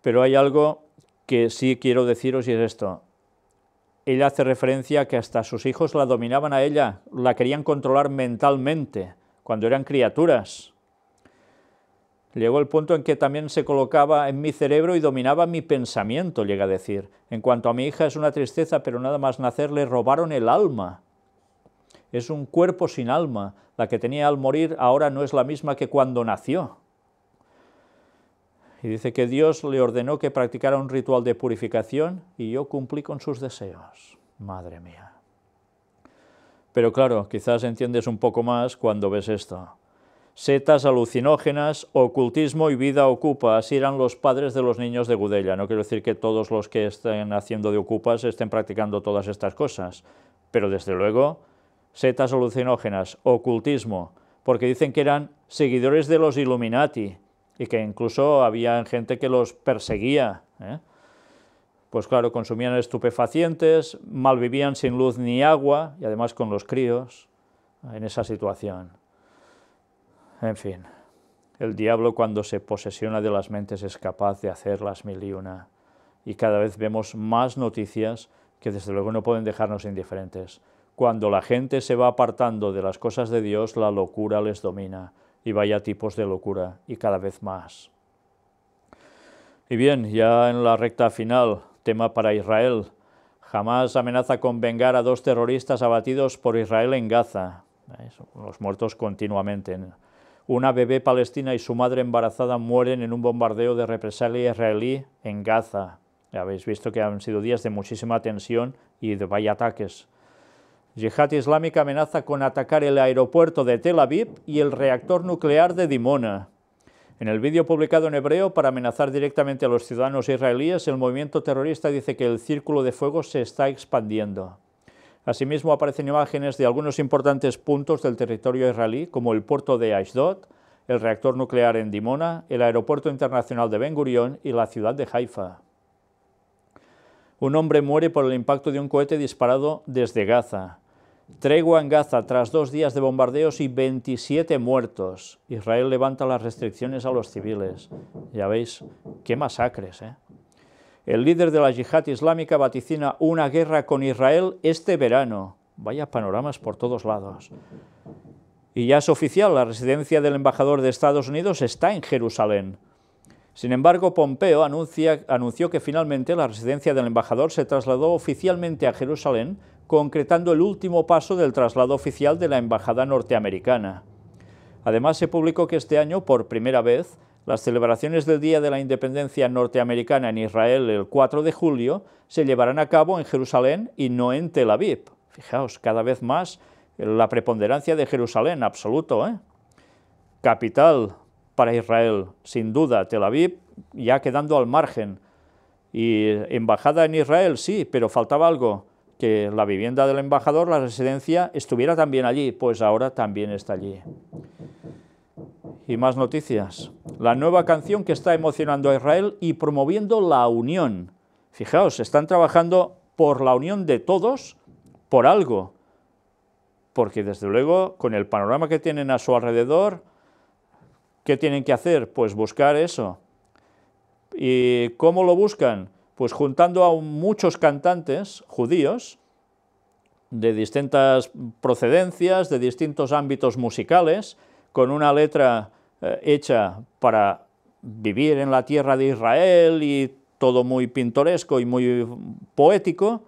Pero hay algo que sí quiero deciros y es esto. Ella hace referencia a que hasta sus hijos la dominaban a ella, la querían controlar mentalmente cuando eran criaturas. Llegó el punto en que también se colocaba en mi cerebro y dominaba mi pensamiento, llega a decir. En cuanto a mi hija es una tristeza, pero nada más nacer le robaron el alma. Es un cuerpo sin alma. La que tenía al morir ahora no es la misma que cuando nació. Y dice que Dios le ordenó que practicara un ritual de purificación y yo cumplí con sus deseos. Madre mía. Pero claro, quizás entiendes un poco más cuando ves esto setas alucinógenas, ocultismo y vida ocupa. Así eran los padres de los niños de Gudella. No quiero decir que todos los que estén haciendo de ocupas estén practicando todas estas cosas, pero desde luego, setas alucinógenas, ocultismo, porque dicen que eran seguidores de los Illuminati y que incluso había gente que los perseguía. ¿eh? Pues claro, consumían estupefacientes, malvivían sin luz ni agua y además con los críos en esa situación. En fin, el diablo cuando se posesiona de las mentes es capaz de hacer las mil y una. Y cada vez vemos más noticias que desde luego no pueden dejarnos indiferentes. Cuando la gente se va apartando de las cosas de Dios, la locura les domina. Y vaya tipos de locura, y cada vez más. Y bien, ya en la recta final, tema para Israel. Jamás amenaza con vengar a dos terroristas abatidos por Israel en Gaza. Los muertos continuamente. Una bebé palestina y su madre embarazada mueren en un bombardeo de represalia israelí en Gaza. Ya habéis visto que han sido días de muchísima tensión y de vaya ataques. Yihad Islámica amenaza con atacar el aeropuerto de Tel Aviv y el reactor nuclear de Dimona. En el vídeo publicado en hebreo para amenazar directamente a los ciudadanos israelíes, el movimiento terrorista dice que el círculo de fuego se está expandiendo. Asimismo, aparecen imágenes de algunos importantes puntos del territorio israelí, como el puerto de Ashdod, el reactor nuclear en Dimona, el aeropuerto internacional de Ben Gurion y la ciudad de Haifa. Un hombre muere por el impacto de un cohete disparado desde Gaza. Tregua en Gaza tras dos días de bombardeos y 27 muertos. Israel levanta las restricciones a los civiles. Ya veis, qué masacres, ¿eh? El líder de la yihad islámica vaticina una guerra con Israel este verano. Vaya panoramas por todos lados. Y ya es oficial, la residencia del embajador de Estados Unidos está en Jerusalén. Sin embargo, Pompeo anunció que finalmente la residencia del embajador se trasladó oficialmente a Jerusalén, concretando el último paso del traslado oficial de la embajada norteamericana. Además, se publicó que este año, por primera vez, las celebraciones del Día de la Independencia norteamericana en Israel el 4 de julio se llevarán a cabo en Jerusalén y no en Tel Aviv. Fijaos, cada vez más la preponderancia de Jerusalén, absoluto. ¿eh? Capital para Israel, sin duda, Tel Aviv ya quedando al margen. Y embajada en Israel, sí, pero faltaba algo, que la vivienda del embajador, la residencia, estuviera también allí, pues ahora también está allí. Y más noticias. La nueva canción que está emocionando a Israel y promoviendo la unión. Fijaos, están trabajando por la unión de todos, por algo. Porque desde luego, con el panorama que tienen a su alrededor, ¿qué tienen que hacer? Pues buscar eso. ¿Y cómo lo buscan? Pues juntando a muchos cantantes judíos de distintas procedencias, de distintos ámbitos musicales, con una letra eh, hecha para vivir en la tierra de Israel y todo muy pintoresco y muy poético,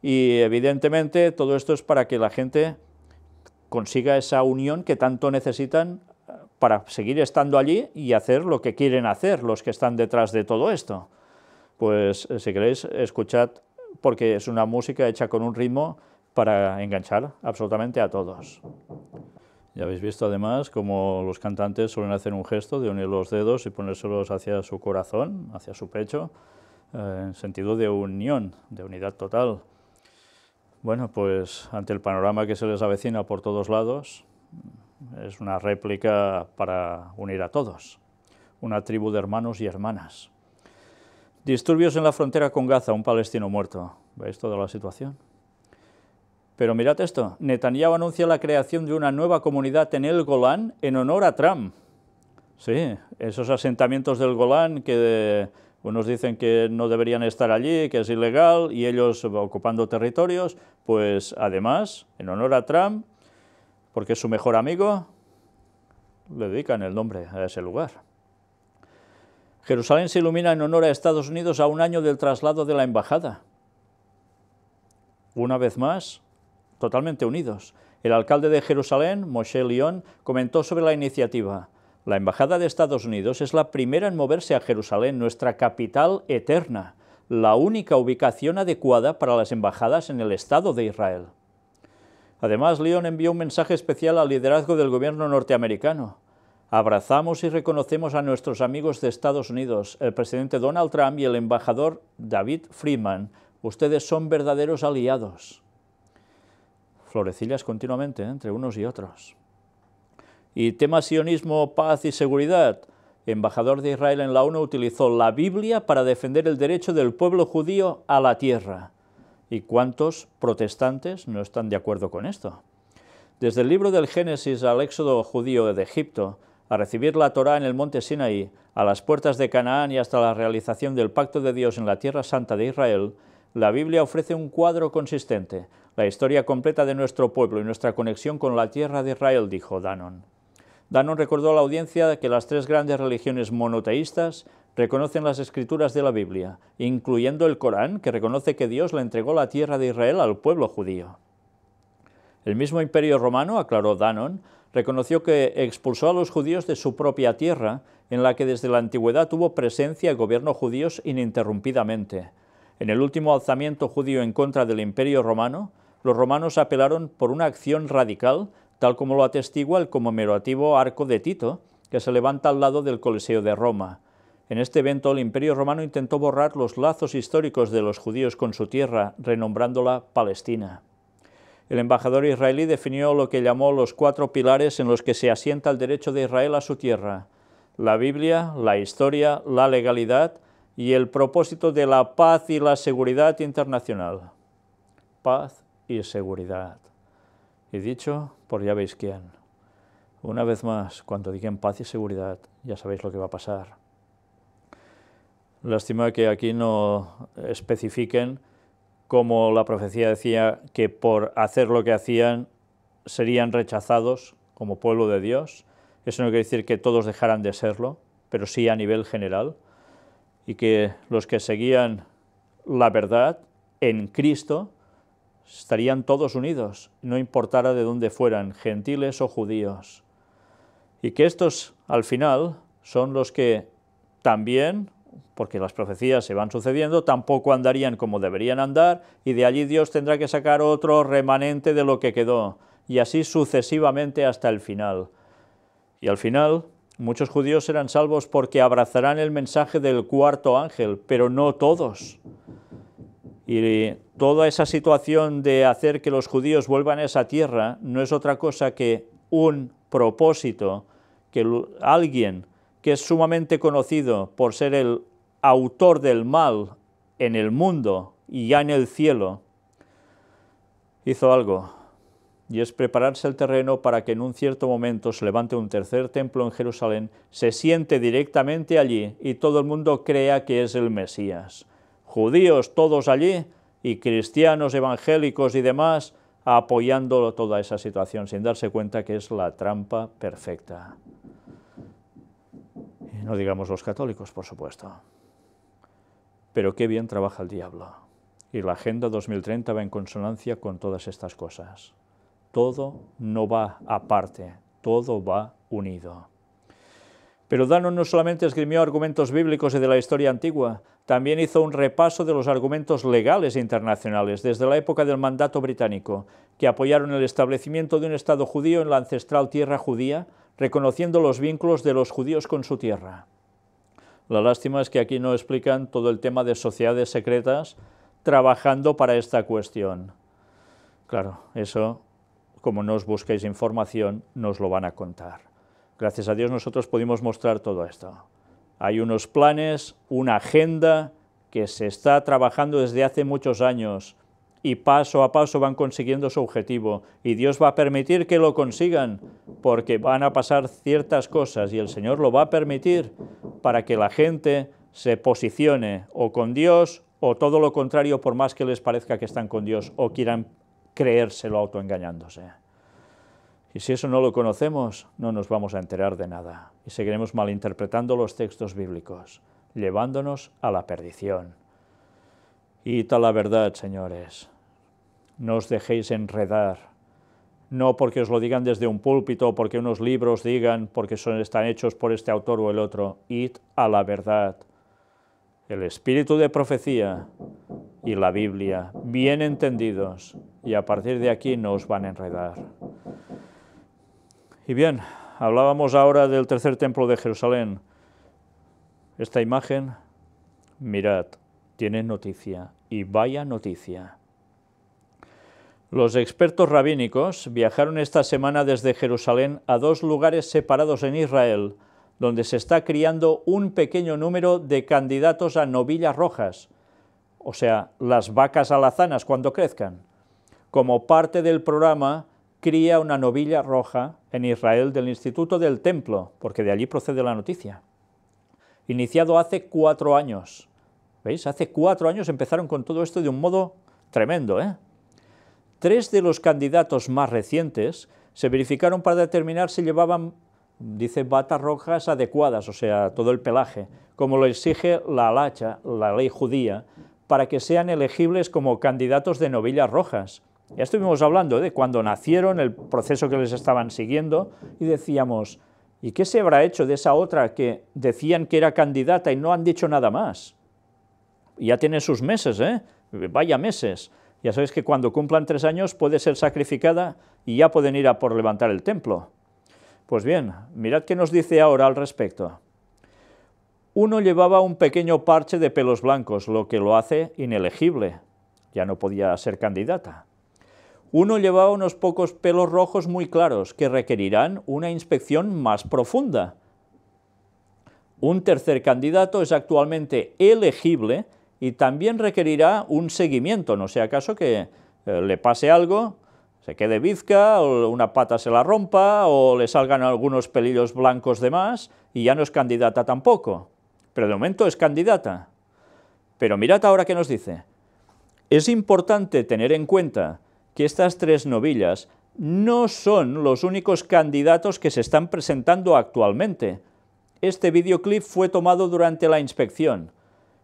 y evidentemente todo esto es para que la gente consiga esa unión que tanto necesitan eh, para seguir estando allí y hacer lo que quieren hacer los que están detrás de todo esto. Pues eh, si queréis, escuchad, porque es una música hecha con un ritmo para enganchar absolutamente a todos. Ya habéis visto además como los cantantes suelen hacer un gesto de unir los dedos y ponérselos hacia su corazón, hacia su pecho, eh, en sentido de unión, de unidad total. Bueno, pues ante el panorama que se les avecina por todos lados, es una réplica para unir a todos, una tribu de hermanos y hermanas. Disturbios en la frontera con Gaza, un palestino muerto. ¿Veis toda la situación? Pero mirad esto, Netanyahu anuncia la creación de una nueva comunidad en el Golán en honor a Trump. Sí, esos asentamientos del Golán que unos dicen que no deberían estar allí, que es ilegal, y ellos ocupando territorios, pues además, en honor a Trump, porque es su mejor amigo, le dedican el nombre a ese lugar. Jerusalén se ilumina en honor a Estados Unidos a un año del traslado de la embajada. Una vez más, totalmente unidos. El alcalde de Jerusalén, Moshe León, comentó sobre la iniciativa. La Embajada de Estados Unidos es la primera en moverse a Jerusalén, nuestra capital eterna, la única ubicación adecuada para las embajadas en el Estado de Israel. Además, León envió un mensaje especial al liderazgo del gobierno norteamericano. Abrazamos y reconocemos a nuestros amigos de Estados Unidos, el presidente Donald Trump y el embajador David Friedman. Ustedes son verdaderos aliados. Florecillas continuamente entre unos y otros. Y tema sionismo, paz y seguridad. embajador de Israel en la ONU utilizó la Biblia para defender el derecho del pueblo judío a la tierra. ¿Y cuántos protestantes no están de acuerdo con esto? Desde el libro del Génesis al éxodo judío de Egipto, a recibir la Torá en el monte Sinaí, a las puertas de Canaán y hasta la realización del pacto de Dios en la tierra santa de Israel, la Biblia ofrece un cuadro consistente, la historia completa de nuestro pueblo y nuestra conexión con la tierra de Israel, dijo Danon. Danon recordó a la audiencia que las tres grandes religiones monoteístas reconocen las escrituras de la Biblia, incluyendo el Corán, que reconoce que Dios le entregó la tierra de Israel al pueblo judío. El mismo imperio romano, aclaró Danon, reconoció que expulsó a los judíos de su propia tierra, en la que desde la antigüedad tuvo presencia el gobierno judíos ininterrumpidamente. En el último alzamiento judío en contra del imperio romano, los romanos apelaron por una acción radical tal como lo atestigua el conmemorativo arco de Tito, que se levanta al lado del Coliseo de Roma. En este evento el Imperio Romano intentó borrar los lazos históricos de los judíos con su tierra, renombrándola Palestina. El embajador israelí definió lo que llamó los cuatro pilares en los que se asienta el derecho de Israel a su tierra, la Biblia, la historia, la legalidad y el propósito de la paz y la seguridad internacional. Paz y seguridad. Y dicho por ya veis quién. Una vez más, cuando digan paz y seguridad, ya sabéis lo que va a pasar. Lástima que aquí no especifiquen como la profecía decía que por hacer lo que hacían serían rechazados como pueblo de Dios. Eso no quiere decir que todos dejaran de serlo, pero sí a nivel general. Y que los que seguían la verdad en Cristo estarían todos unidos, no importara de dónde fueran, gentiles o judíos. Y que estos, al final, son los que también, porque las profecías se van sucediendo, tampoco andarían como deberían andar, y de allí Dios tendrá que sacar otro remanente de lo que quedó, y así sucesivamente hasta el final. Y al final, muchos judíos serán salvos porque abrazarán el mensaje del cuarto ángel, pero no todos. Y toda esa situación de hacer que los judíos vuelvan a esa tierra no es otra cosa que un propósito que alguien que es sumamente conocido por ser el autor del mal en el mundo y ya en el cielo, hizo algo, y es prepararse el terreno para que en un cierto momento se levante un tercer templo en Jerusalén, se siente directamente allí y todo el mundo crea que es el Mesías. Judíos todos allí y cristianos, evangélicos y demás apoyando toda esa situación sin darse cuenta que es la trampa perfecta. No digamos los católicos, por supuesto. Pero qué bien trabaja el diablo. Y la Agenda 2030 va en consonancia con todas estas cosas. Todo no va aparte, todo va unido. Pero Dano no solamente esgrimió argumentos bíblicos y de la historia antigua, también hizo un repaso de los argumentos legales internacionales desde la época del mandato británico, que apoyaron el establecimiento de un Estado judío en la ancestral tierra judía, reconociendo los vínculos de los judíos con su tierra. La lástima es que aquí no explican todo el tema de sociedades secretas trabajando para esta cuestión. Claro, eso, como no os busquéis información, nos lo van a contar. Gracias a Dios nosotros pudimos mostrar todo esto. Hay unos planes, una agenda que se está trabajando desde hace muchos años y paso a paso van consiguiendo su objetivo y Dios va a permitir que lo consigan porque van a pasar ciertas cosas y el Señor lo va a permitir para que la gente se posicione o con Dios o todo lo contrario por más que les parezca que están con Dios o quieran creérselo autoengañándose. Y si eso no lo conocemos, no nos vamos a enterar de nada y seguiremos malinterpretando los textos bíblicos, llevándonos a la perdición. Y tal la verdad, señores. No os dejéis enredar, no porque os lo digan desde un púlpito, porque unos libros digan, porque son, están hechos por este autor o el otro. Id a la verdad. El espíritu de profecía y la Biblia, bien entendidos, y a partir de aquí no os van a enredar. Y bien, hablábamos ahora del tercer templo de Jerusalén. Esta imagen, mirad, tiene noticia, y vaya noticia. Los expertos rabínicos viajaron esta semana desde Jerusalén a dos lugares separados en Israel, donde se está criando un pequeño número de candidatos a novillas rojas, o sea, las vacas alazanas cuando crezcan, como parte del programa cría una novilla roja en Israel del Instituto del Templo, porque de allí procede la noticia. Iniciado hace cuatro años. ¿Veis? Hace cuatro años empezaron con todo esto de un modo tremendo. ¿eh? Tres de los candidatos más recientes se verificaron para determinar si llevaban, dice, batas rojas adecuadas, o sea, todo el pelaje, como lo exige la alacha, la ley judía, para que sean elegibles como candidatos de novillas rojas. Ya estuvimos hablando de cuando nacieron, el proceso que les estaban siguiendo, y decíamos, ¿y qué se habrá hecho de esa otra que decían que era candidata y no han dicho nada más? Ya tiene sus meses, ¿eh? Vaya meses. Ya sabéis que cuando cumplan tres años puede ser sacrificada y ya pueden ir a por levantar el templo. Pues bien, mirad qué nos dice ahora al respecto. Uno llevaba un pequeño parche de pelos blancos, lo que lo hace inelegible. Ya no podía ser candidata. Uno llevaba unos pocos pelos rojos muy claros que requerirán una inspección más profunda. Un tercer candidato es actualmente elegible y también requerirá un seguimiento, no sea acaso que eh, le pase algo, se quede bizca, o una pata se la rompa, o le salgan algunos pelillos blancos de más, y ya no es candidata tampoco. Pero de momento es candidata. Pero mirad ahora qué nos dice. Es importante tener en cuenta que estas tres novillas no son los únicos candidatos que se están presentando actualmente. Este videoclip fue tomado durante la inspección.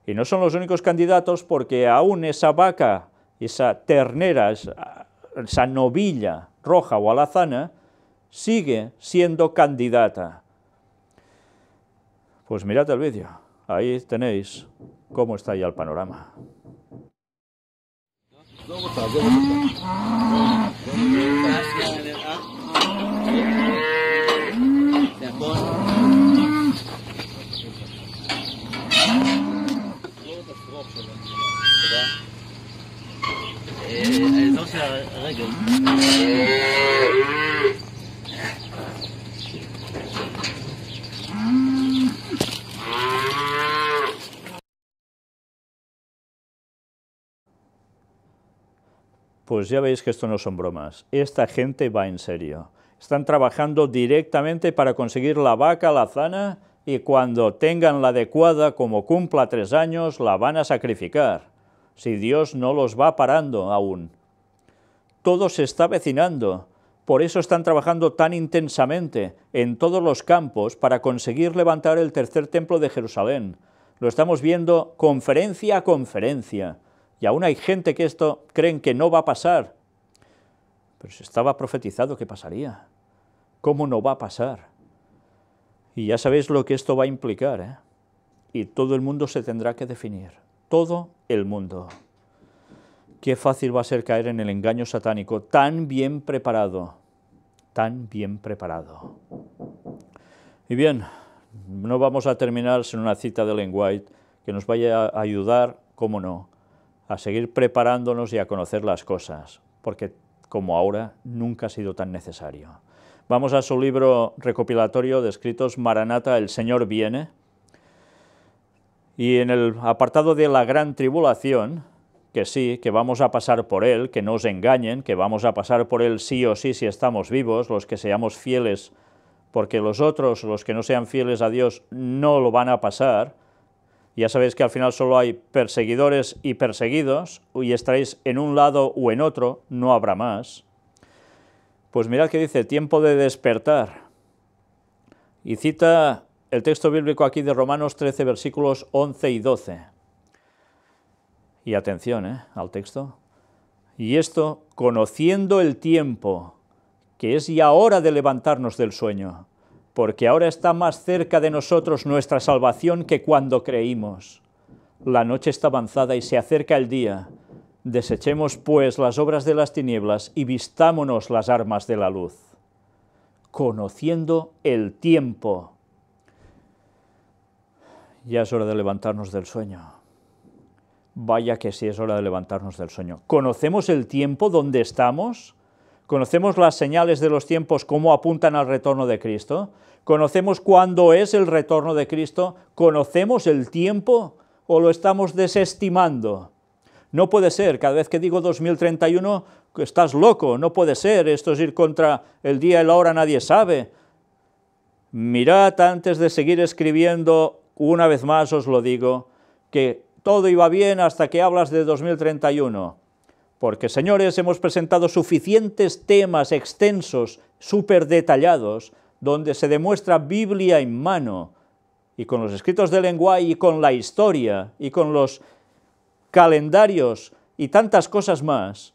Y no son los únicos candidatos porque aún esa vaca, esa ternera, esa, novilla roja o alazana, sigue siendo candidata. Pues mirad el vídeo, ahí tenéis cómo está ya el panorama. עזוב אותה, עזוב אותה. האזור של הרגל. Pues ya veis que esto no son bromas. Esta gente va en serio. Están trabajando directamente para conseguir la vaca, la zana y cuando tengan la adecuada, como cumpla tres años, la van a sacrificar, si Dios no los va parando aún. Todo se está vecinando, por eso están trabajando tan intensamente en todos los campos para conseguir levantar el tercer templo de Jerusalén. Lo estamos viendo conferencia a conferencia. Y aún hay gente que esto creen que no va a pasar. Pero se estaba profetizado que pasaría. ¿Cómo no va a pasar? Y ya sabéis lo que esto va a implicar, ¿eh? Y todo el mundo se tendrá que definir. Todo el mundo. Qué fácil va a ser caer en el engaño satánico tan bien preparado, tan bien preparado. Y bien, no vamos a terminar sin una cita de Ellen White que nos vaya a ayudar, cómo no, a seguir preparándonos y a conocer las cosas, porque como ahora nunca ha sido tan necesario. Vamos a su libro recopilatorio de escritos Maranata, el Señor viene, y en el apartado de la gran tribulación, que sí, que vamos a pasar por él, que no os engañen, que vamos a pasar por él sí o sí si estamos vivos, los que seamos fieles, porque los otros, los que no sean fieles a Dios, no lo van a pasar. Ya sabéis que al final solo hay perseguidores y perseguidos, y estaréis en un lado o en otro, no habrá más. Pues mirad que dice, tiempo de despertar. Y cita el texto bíblico aquí de Romanos 13, versículos 11 y 12. Y atención ¿eh? al texto. Y esto, conociendo el tiempo, que es ya hora de levantarnos del sueño, porque ahora está más cerca de nosotros nuestra salvación que cuando creímos. La noche está avanzada y se acerca el día. Desechemos, pues, las obras de las tinieblas y vistámonos las armas de la luz, conociendo el tiempo. Ya es hora de levantarnos del sueño. Vaya que sí es hora de levantarnos del sueño. ¿Conocemos el tiempo donde estamos? ¿Conocemos las señales de los tiempos, cómo apuntan al retorno de Cristo? ¿Conocemos cuándo es el retorno de Cristo? ¿Conocemos el tiempo o lo estamos desestimando? No puede ser, cada vez que digo 2031, estás loco, no puede ser, esto es ir contra el día y la hora, nadie sabe. Mirad antes de seguir escribiendo, una vez más os lo digo, que todo iba bien hasta que hablas de 2031. Porque, señores, hemos presentado suficientes temas extensos, súper detallados, donde se demuestra Biblia en mano, y con los escritos de lenguaje y con la historia, y con los calendarios y tantas cosas más,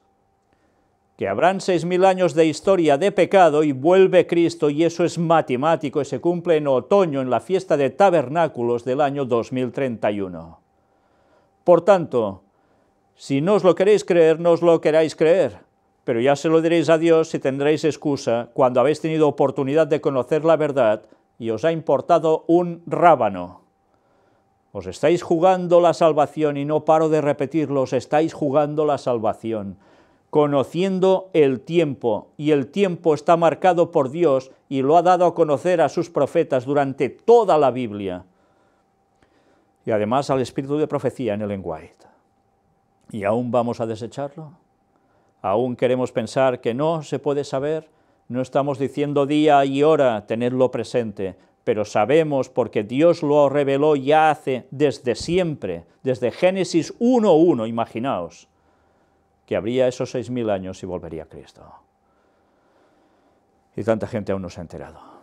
que habrán seis mil años de historia de pecado y vuelve Cristo y eso es matemático y se cumple en otoño en la fiesta de tabernáculos del año 2031. Por tanto, si no os lo queréis creer, no os lo queráis creer, pero ya se lo diréis a Dios si tendréis excusa cuando habéis tenido oportunidad de conocer la verdad y os ha importado un rábano. Os estáis jugando la salvación y no paro de repetirlo, os estáis jugando la salvación, conociendo el tiempo, y el tiempo está marcado por Dios y lo ha dado a conocer a sus profetas durante toda la Biblia, y además al espíritu de profecía en el lenguaje. ¿Y aún vamos a desecharlo? ¿Aún queremos pensar que no se puede saber? No estamos diciendo día y hora tenerlo presente, pero sabemos porque Dios lo reveló ya hace desde siempre, desde Génesis 1.1, imaginaos, que habría esos seis mil años y volvería Cristo. Y tanta gente aún no se ha enterado.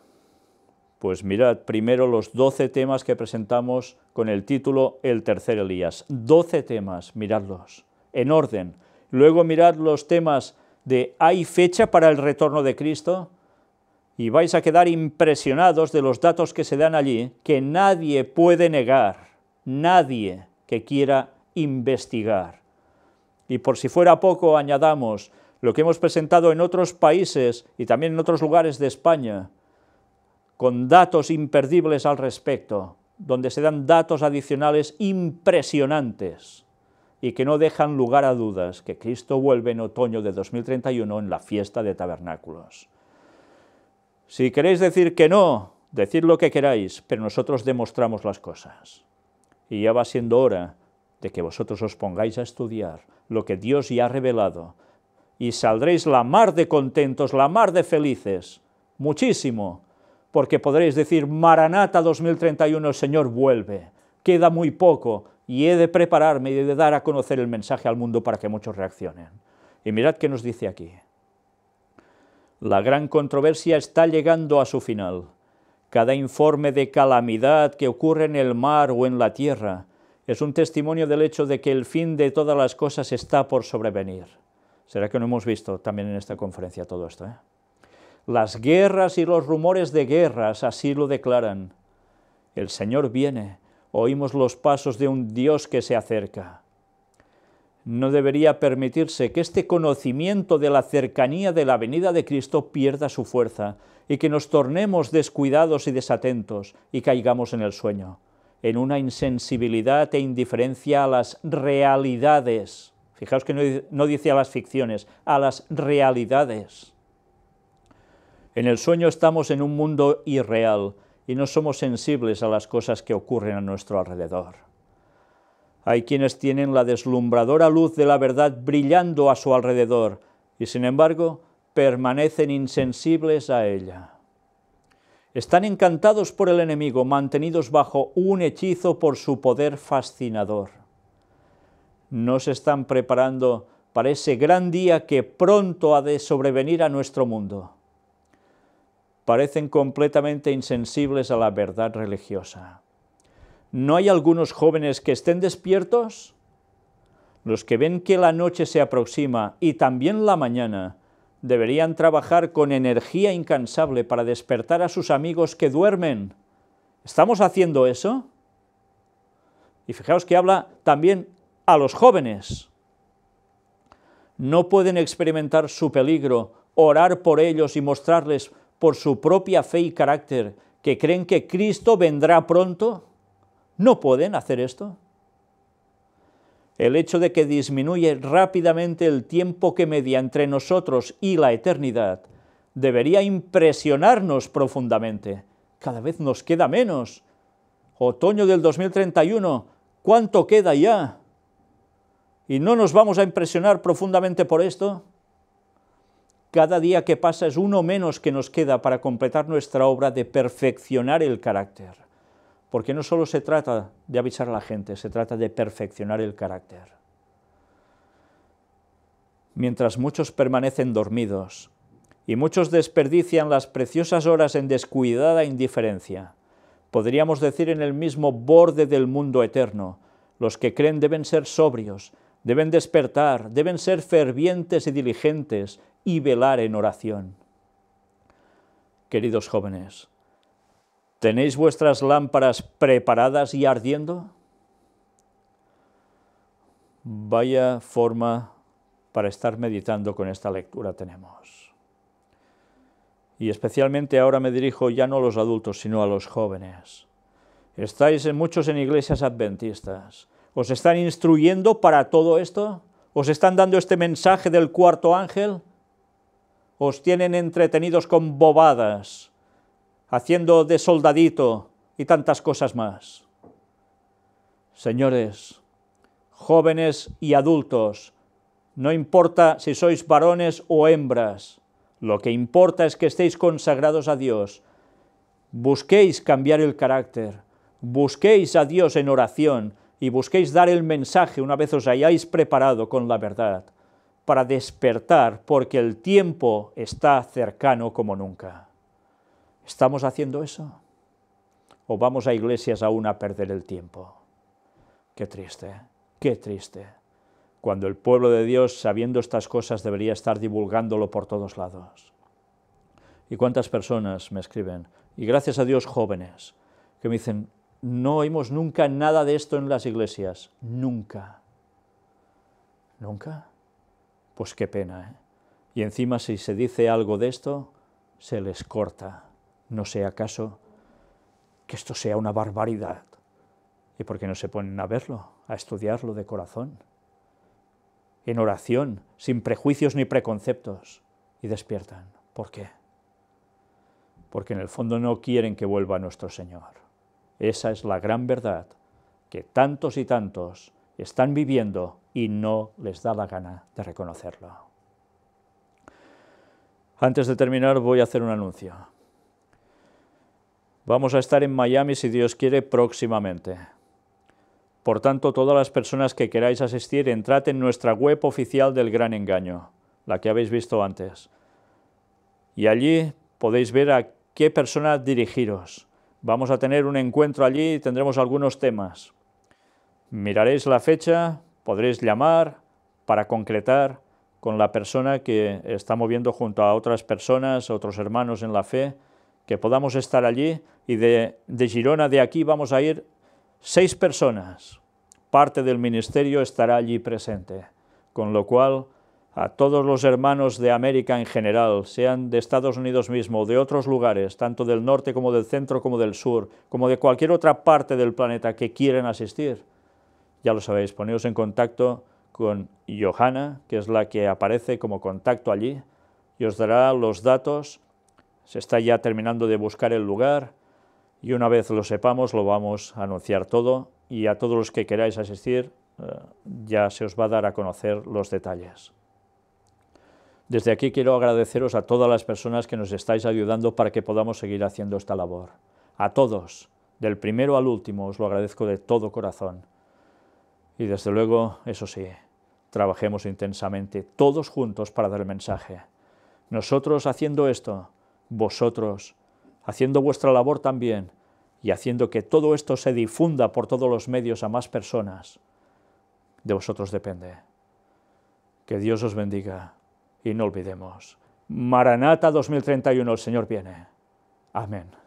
Pues mirad primero los doce temas que presentamos con el título El tercer Elías. Doce temas, miradlos, en orden. Luego mirad los temas de ¿hay fecha para el retorno de Cristo? y vais a quedar impresionados de los datos que se dan allí, que nadie puede negar, nadie que quiera investigar. Y por si fuera poco, añadamos lo que hemos presentado en otros países y también en otros lugares de España, con datos imperdibles al respecto, donde se dan datos adicionales impresionantes y que no dejan lugar a dudas que Cristo vuelve en otoño de 2031 en la fiesta de tabernáculos. Si queréis decir que no, decid lo que queráis, pero nosotros demostramos las cosas. Y ya va siendo hora de que vosotros os pongáis a estudiar lo que Dios ya ha revelado, y saldréis la mar de contentos, la mar de felices, muchísimo, porque podréis decir, Maranata 2031, el Señor vuelve, queda muy poco y he de prepararme y he de dar a conocer el mensaje al mundo para que muchos reaccionen. Y mirad qué nos dice aquí. La gran controversia está llegando a su final. Cada informe de calamidad que ocurre en el mar o en la tierra es un testimonio del hecho de que el fin de todas las cosas está por sobrevenir. ¿Será que no hemos visto también en esta conferencia todo esto? Eh? Las guerras y los rumores de guerras así lo declaran. El Señor viene, oímos los pasos de un Dios que se acerca. No debería permitirse que este conocimiento de la cercanía de la venida de Cristo pierda su fuerza y que nos tornemos descuidados y desatentos y caigamos en el sueño en una insensibilidad e indiferencia a las realidades. Fijaos que no, dice a las ficciones, a las realidades. En el sueño estamos en un mundo irreal y no somos sensibles a las cosas que ocurren a nuestro alrededor. Hay quienes tienen la deslumbradora luz de la verdad brillando a su alrededor y sin embargo permanecen insensibles a ella. Están encantados por el enemigo, mantenidos bajo un hechizo por su poder fascinador. No se están preparando para ese gran día que pronto ha de sobrevenir a nuestro mundo. Parecen completamente insensibles a la verdad religiosa. ¿No hay algunos jóvenes que estén despiertos? Los que ven que la noche se aproxima y también la mañana, deberían trabajar con energía incansable para despertar a sus amigos que duermen. ¿Estamos haciendo eso? Y fijaos que habla también a los jóvenes. No pueden experimentar su peligro, orar por ellos y mostrarles por su propia fe y carácter que creen que Cristo vendrá pronto. ¿No pueden hacer esto? el hecho de que disminuye rápidamente el tiempo que media entre nosotros y la eternidad, debería impresionarnos profundamente. Cada vez nos queda menos. Otoño del 2031, ¿cuánto queda ya? ¿Y no nos vamos a impresionar profundamente por esto? Cada día que pasa es uno menos que nos queda para completar nuestra obra de perfeccionar el carácter porque no solo se trata de avisar a la gente, se trata de perfeccionar el carácter. Mientras muchos permanecen dormidos y muchos desperdician las preciosas horas en descuidada indiferencia, podríamos decir en el mismo borde del mundo eterno, los que creen deben ser sobrios, deben despertar, deben ser fervientes y diligentes y velar en oración. Queridos jóvenes, ¿Tenéis vuestras lámparas preparadas y ardiendo? Vaya forma para estar meditando con esta lectura tenemos. Y especialmente ahora me dirijo ya no a los adultos, sino a los jóvenes. Estáis en muchos en iglesias adventistas. ¿Os están instruyendo para todo esto? ¿Os están dando este mensaje del cuarto ángel? ¿Os tienen entretenidos con bobadas? haciendo de soldadito y tantas cosas más. Señores, jóvenes y adultos, no importa si sois varones o hembras, lo que importa es que estéis consagrados a Dios. Busquéis cambiar el carácter, busquéis a Dios en oración y busquéis dar el mensaje una vez os hayáis preparado con la verdad, para despertar, porque el tiempo está cercano como nunca. ¿Estamos haciendo eso? ¿O vamos a iglesias aún a perder el tiempo? Qué triste, qué triste. Cuando el pueblo de Dios, sabiendo estas cosas, debería estar divulgándolo por todos lados. ¿Y cuántas personas me escriben? Y gracias a Dios jóvenes, que me dicen, no oímos nunca nada de esto en las iglesias. Nunca. ¿Nunca? Pues qué pena. ¿eh? Y encima si se dice algo de esto, se les corta no sea acaso que esto sea una barbaridad. ¿Y por qué no se ponen a verlo, a estudiarlo de corazón? En oración, sin prejuicios ni preconceptos, y despiertan. ¿Por qué? Porque en el fondo no quieren que vuelva nuestro Señor. Esa es la gran verdad que tantos y tantos están viviendo y no les da la gana de reconocerlo. Antes de terminar voy a hacer un anuncio. Vamos a estar en Miami, si Dios quiere, próximamente. Por tanto, todas las personas que queráis asistir, entrad en nuestra web oficial del Gran Engaño, la que habéis visto antes. Y allí podéis ver a qué persona dirigiros. Vamos a tener un encuentro allí y tendremos algunos temas. Miraréis la fecha, podréis llamar para concretar con la persona que está moviendo junto a otras personas, otros hermanos en la fe, que podamos estar allí y de, Girona, de aquí, vamos a ir seis personas. Parte del ministerio estará allí presente, con lo cual a todos los hermanos de América en general, sean de Estados Unidos mismo de otros lugares, tanto del norte como del centro como del sur, como de cualquier otra parte del planeta que quieran asistir, ya lo sabéis, poneos en contacto con Johanna, que es la que aparece como contacto allí, y os dará los datos. Se está ya terminando de buscar el lugar y una vez lo sepamos lo vamos a anunciar todo y a todos los que queráis asistir eh, ya se os va a dar a conocer los detalles. Desde aquí quiero agradeceros a todas las personas que nos estáis ayudando para que podamos seguir haciendo esta labor. A todos, del primero al último, os lo agradezco de todo corazón. Y desde luego, eso sí, trabajemos intensamente, todos juntos para dar el mensaje. Nosotros haciendo esto, vosotros haciendo vuestra labor también y haciendo que todo esto se difunda por todos los medios a más personas. De vosotros depende. Que Dios os bendiga y no olvidemos. Maranata 2031, el Señor viene. Amén.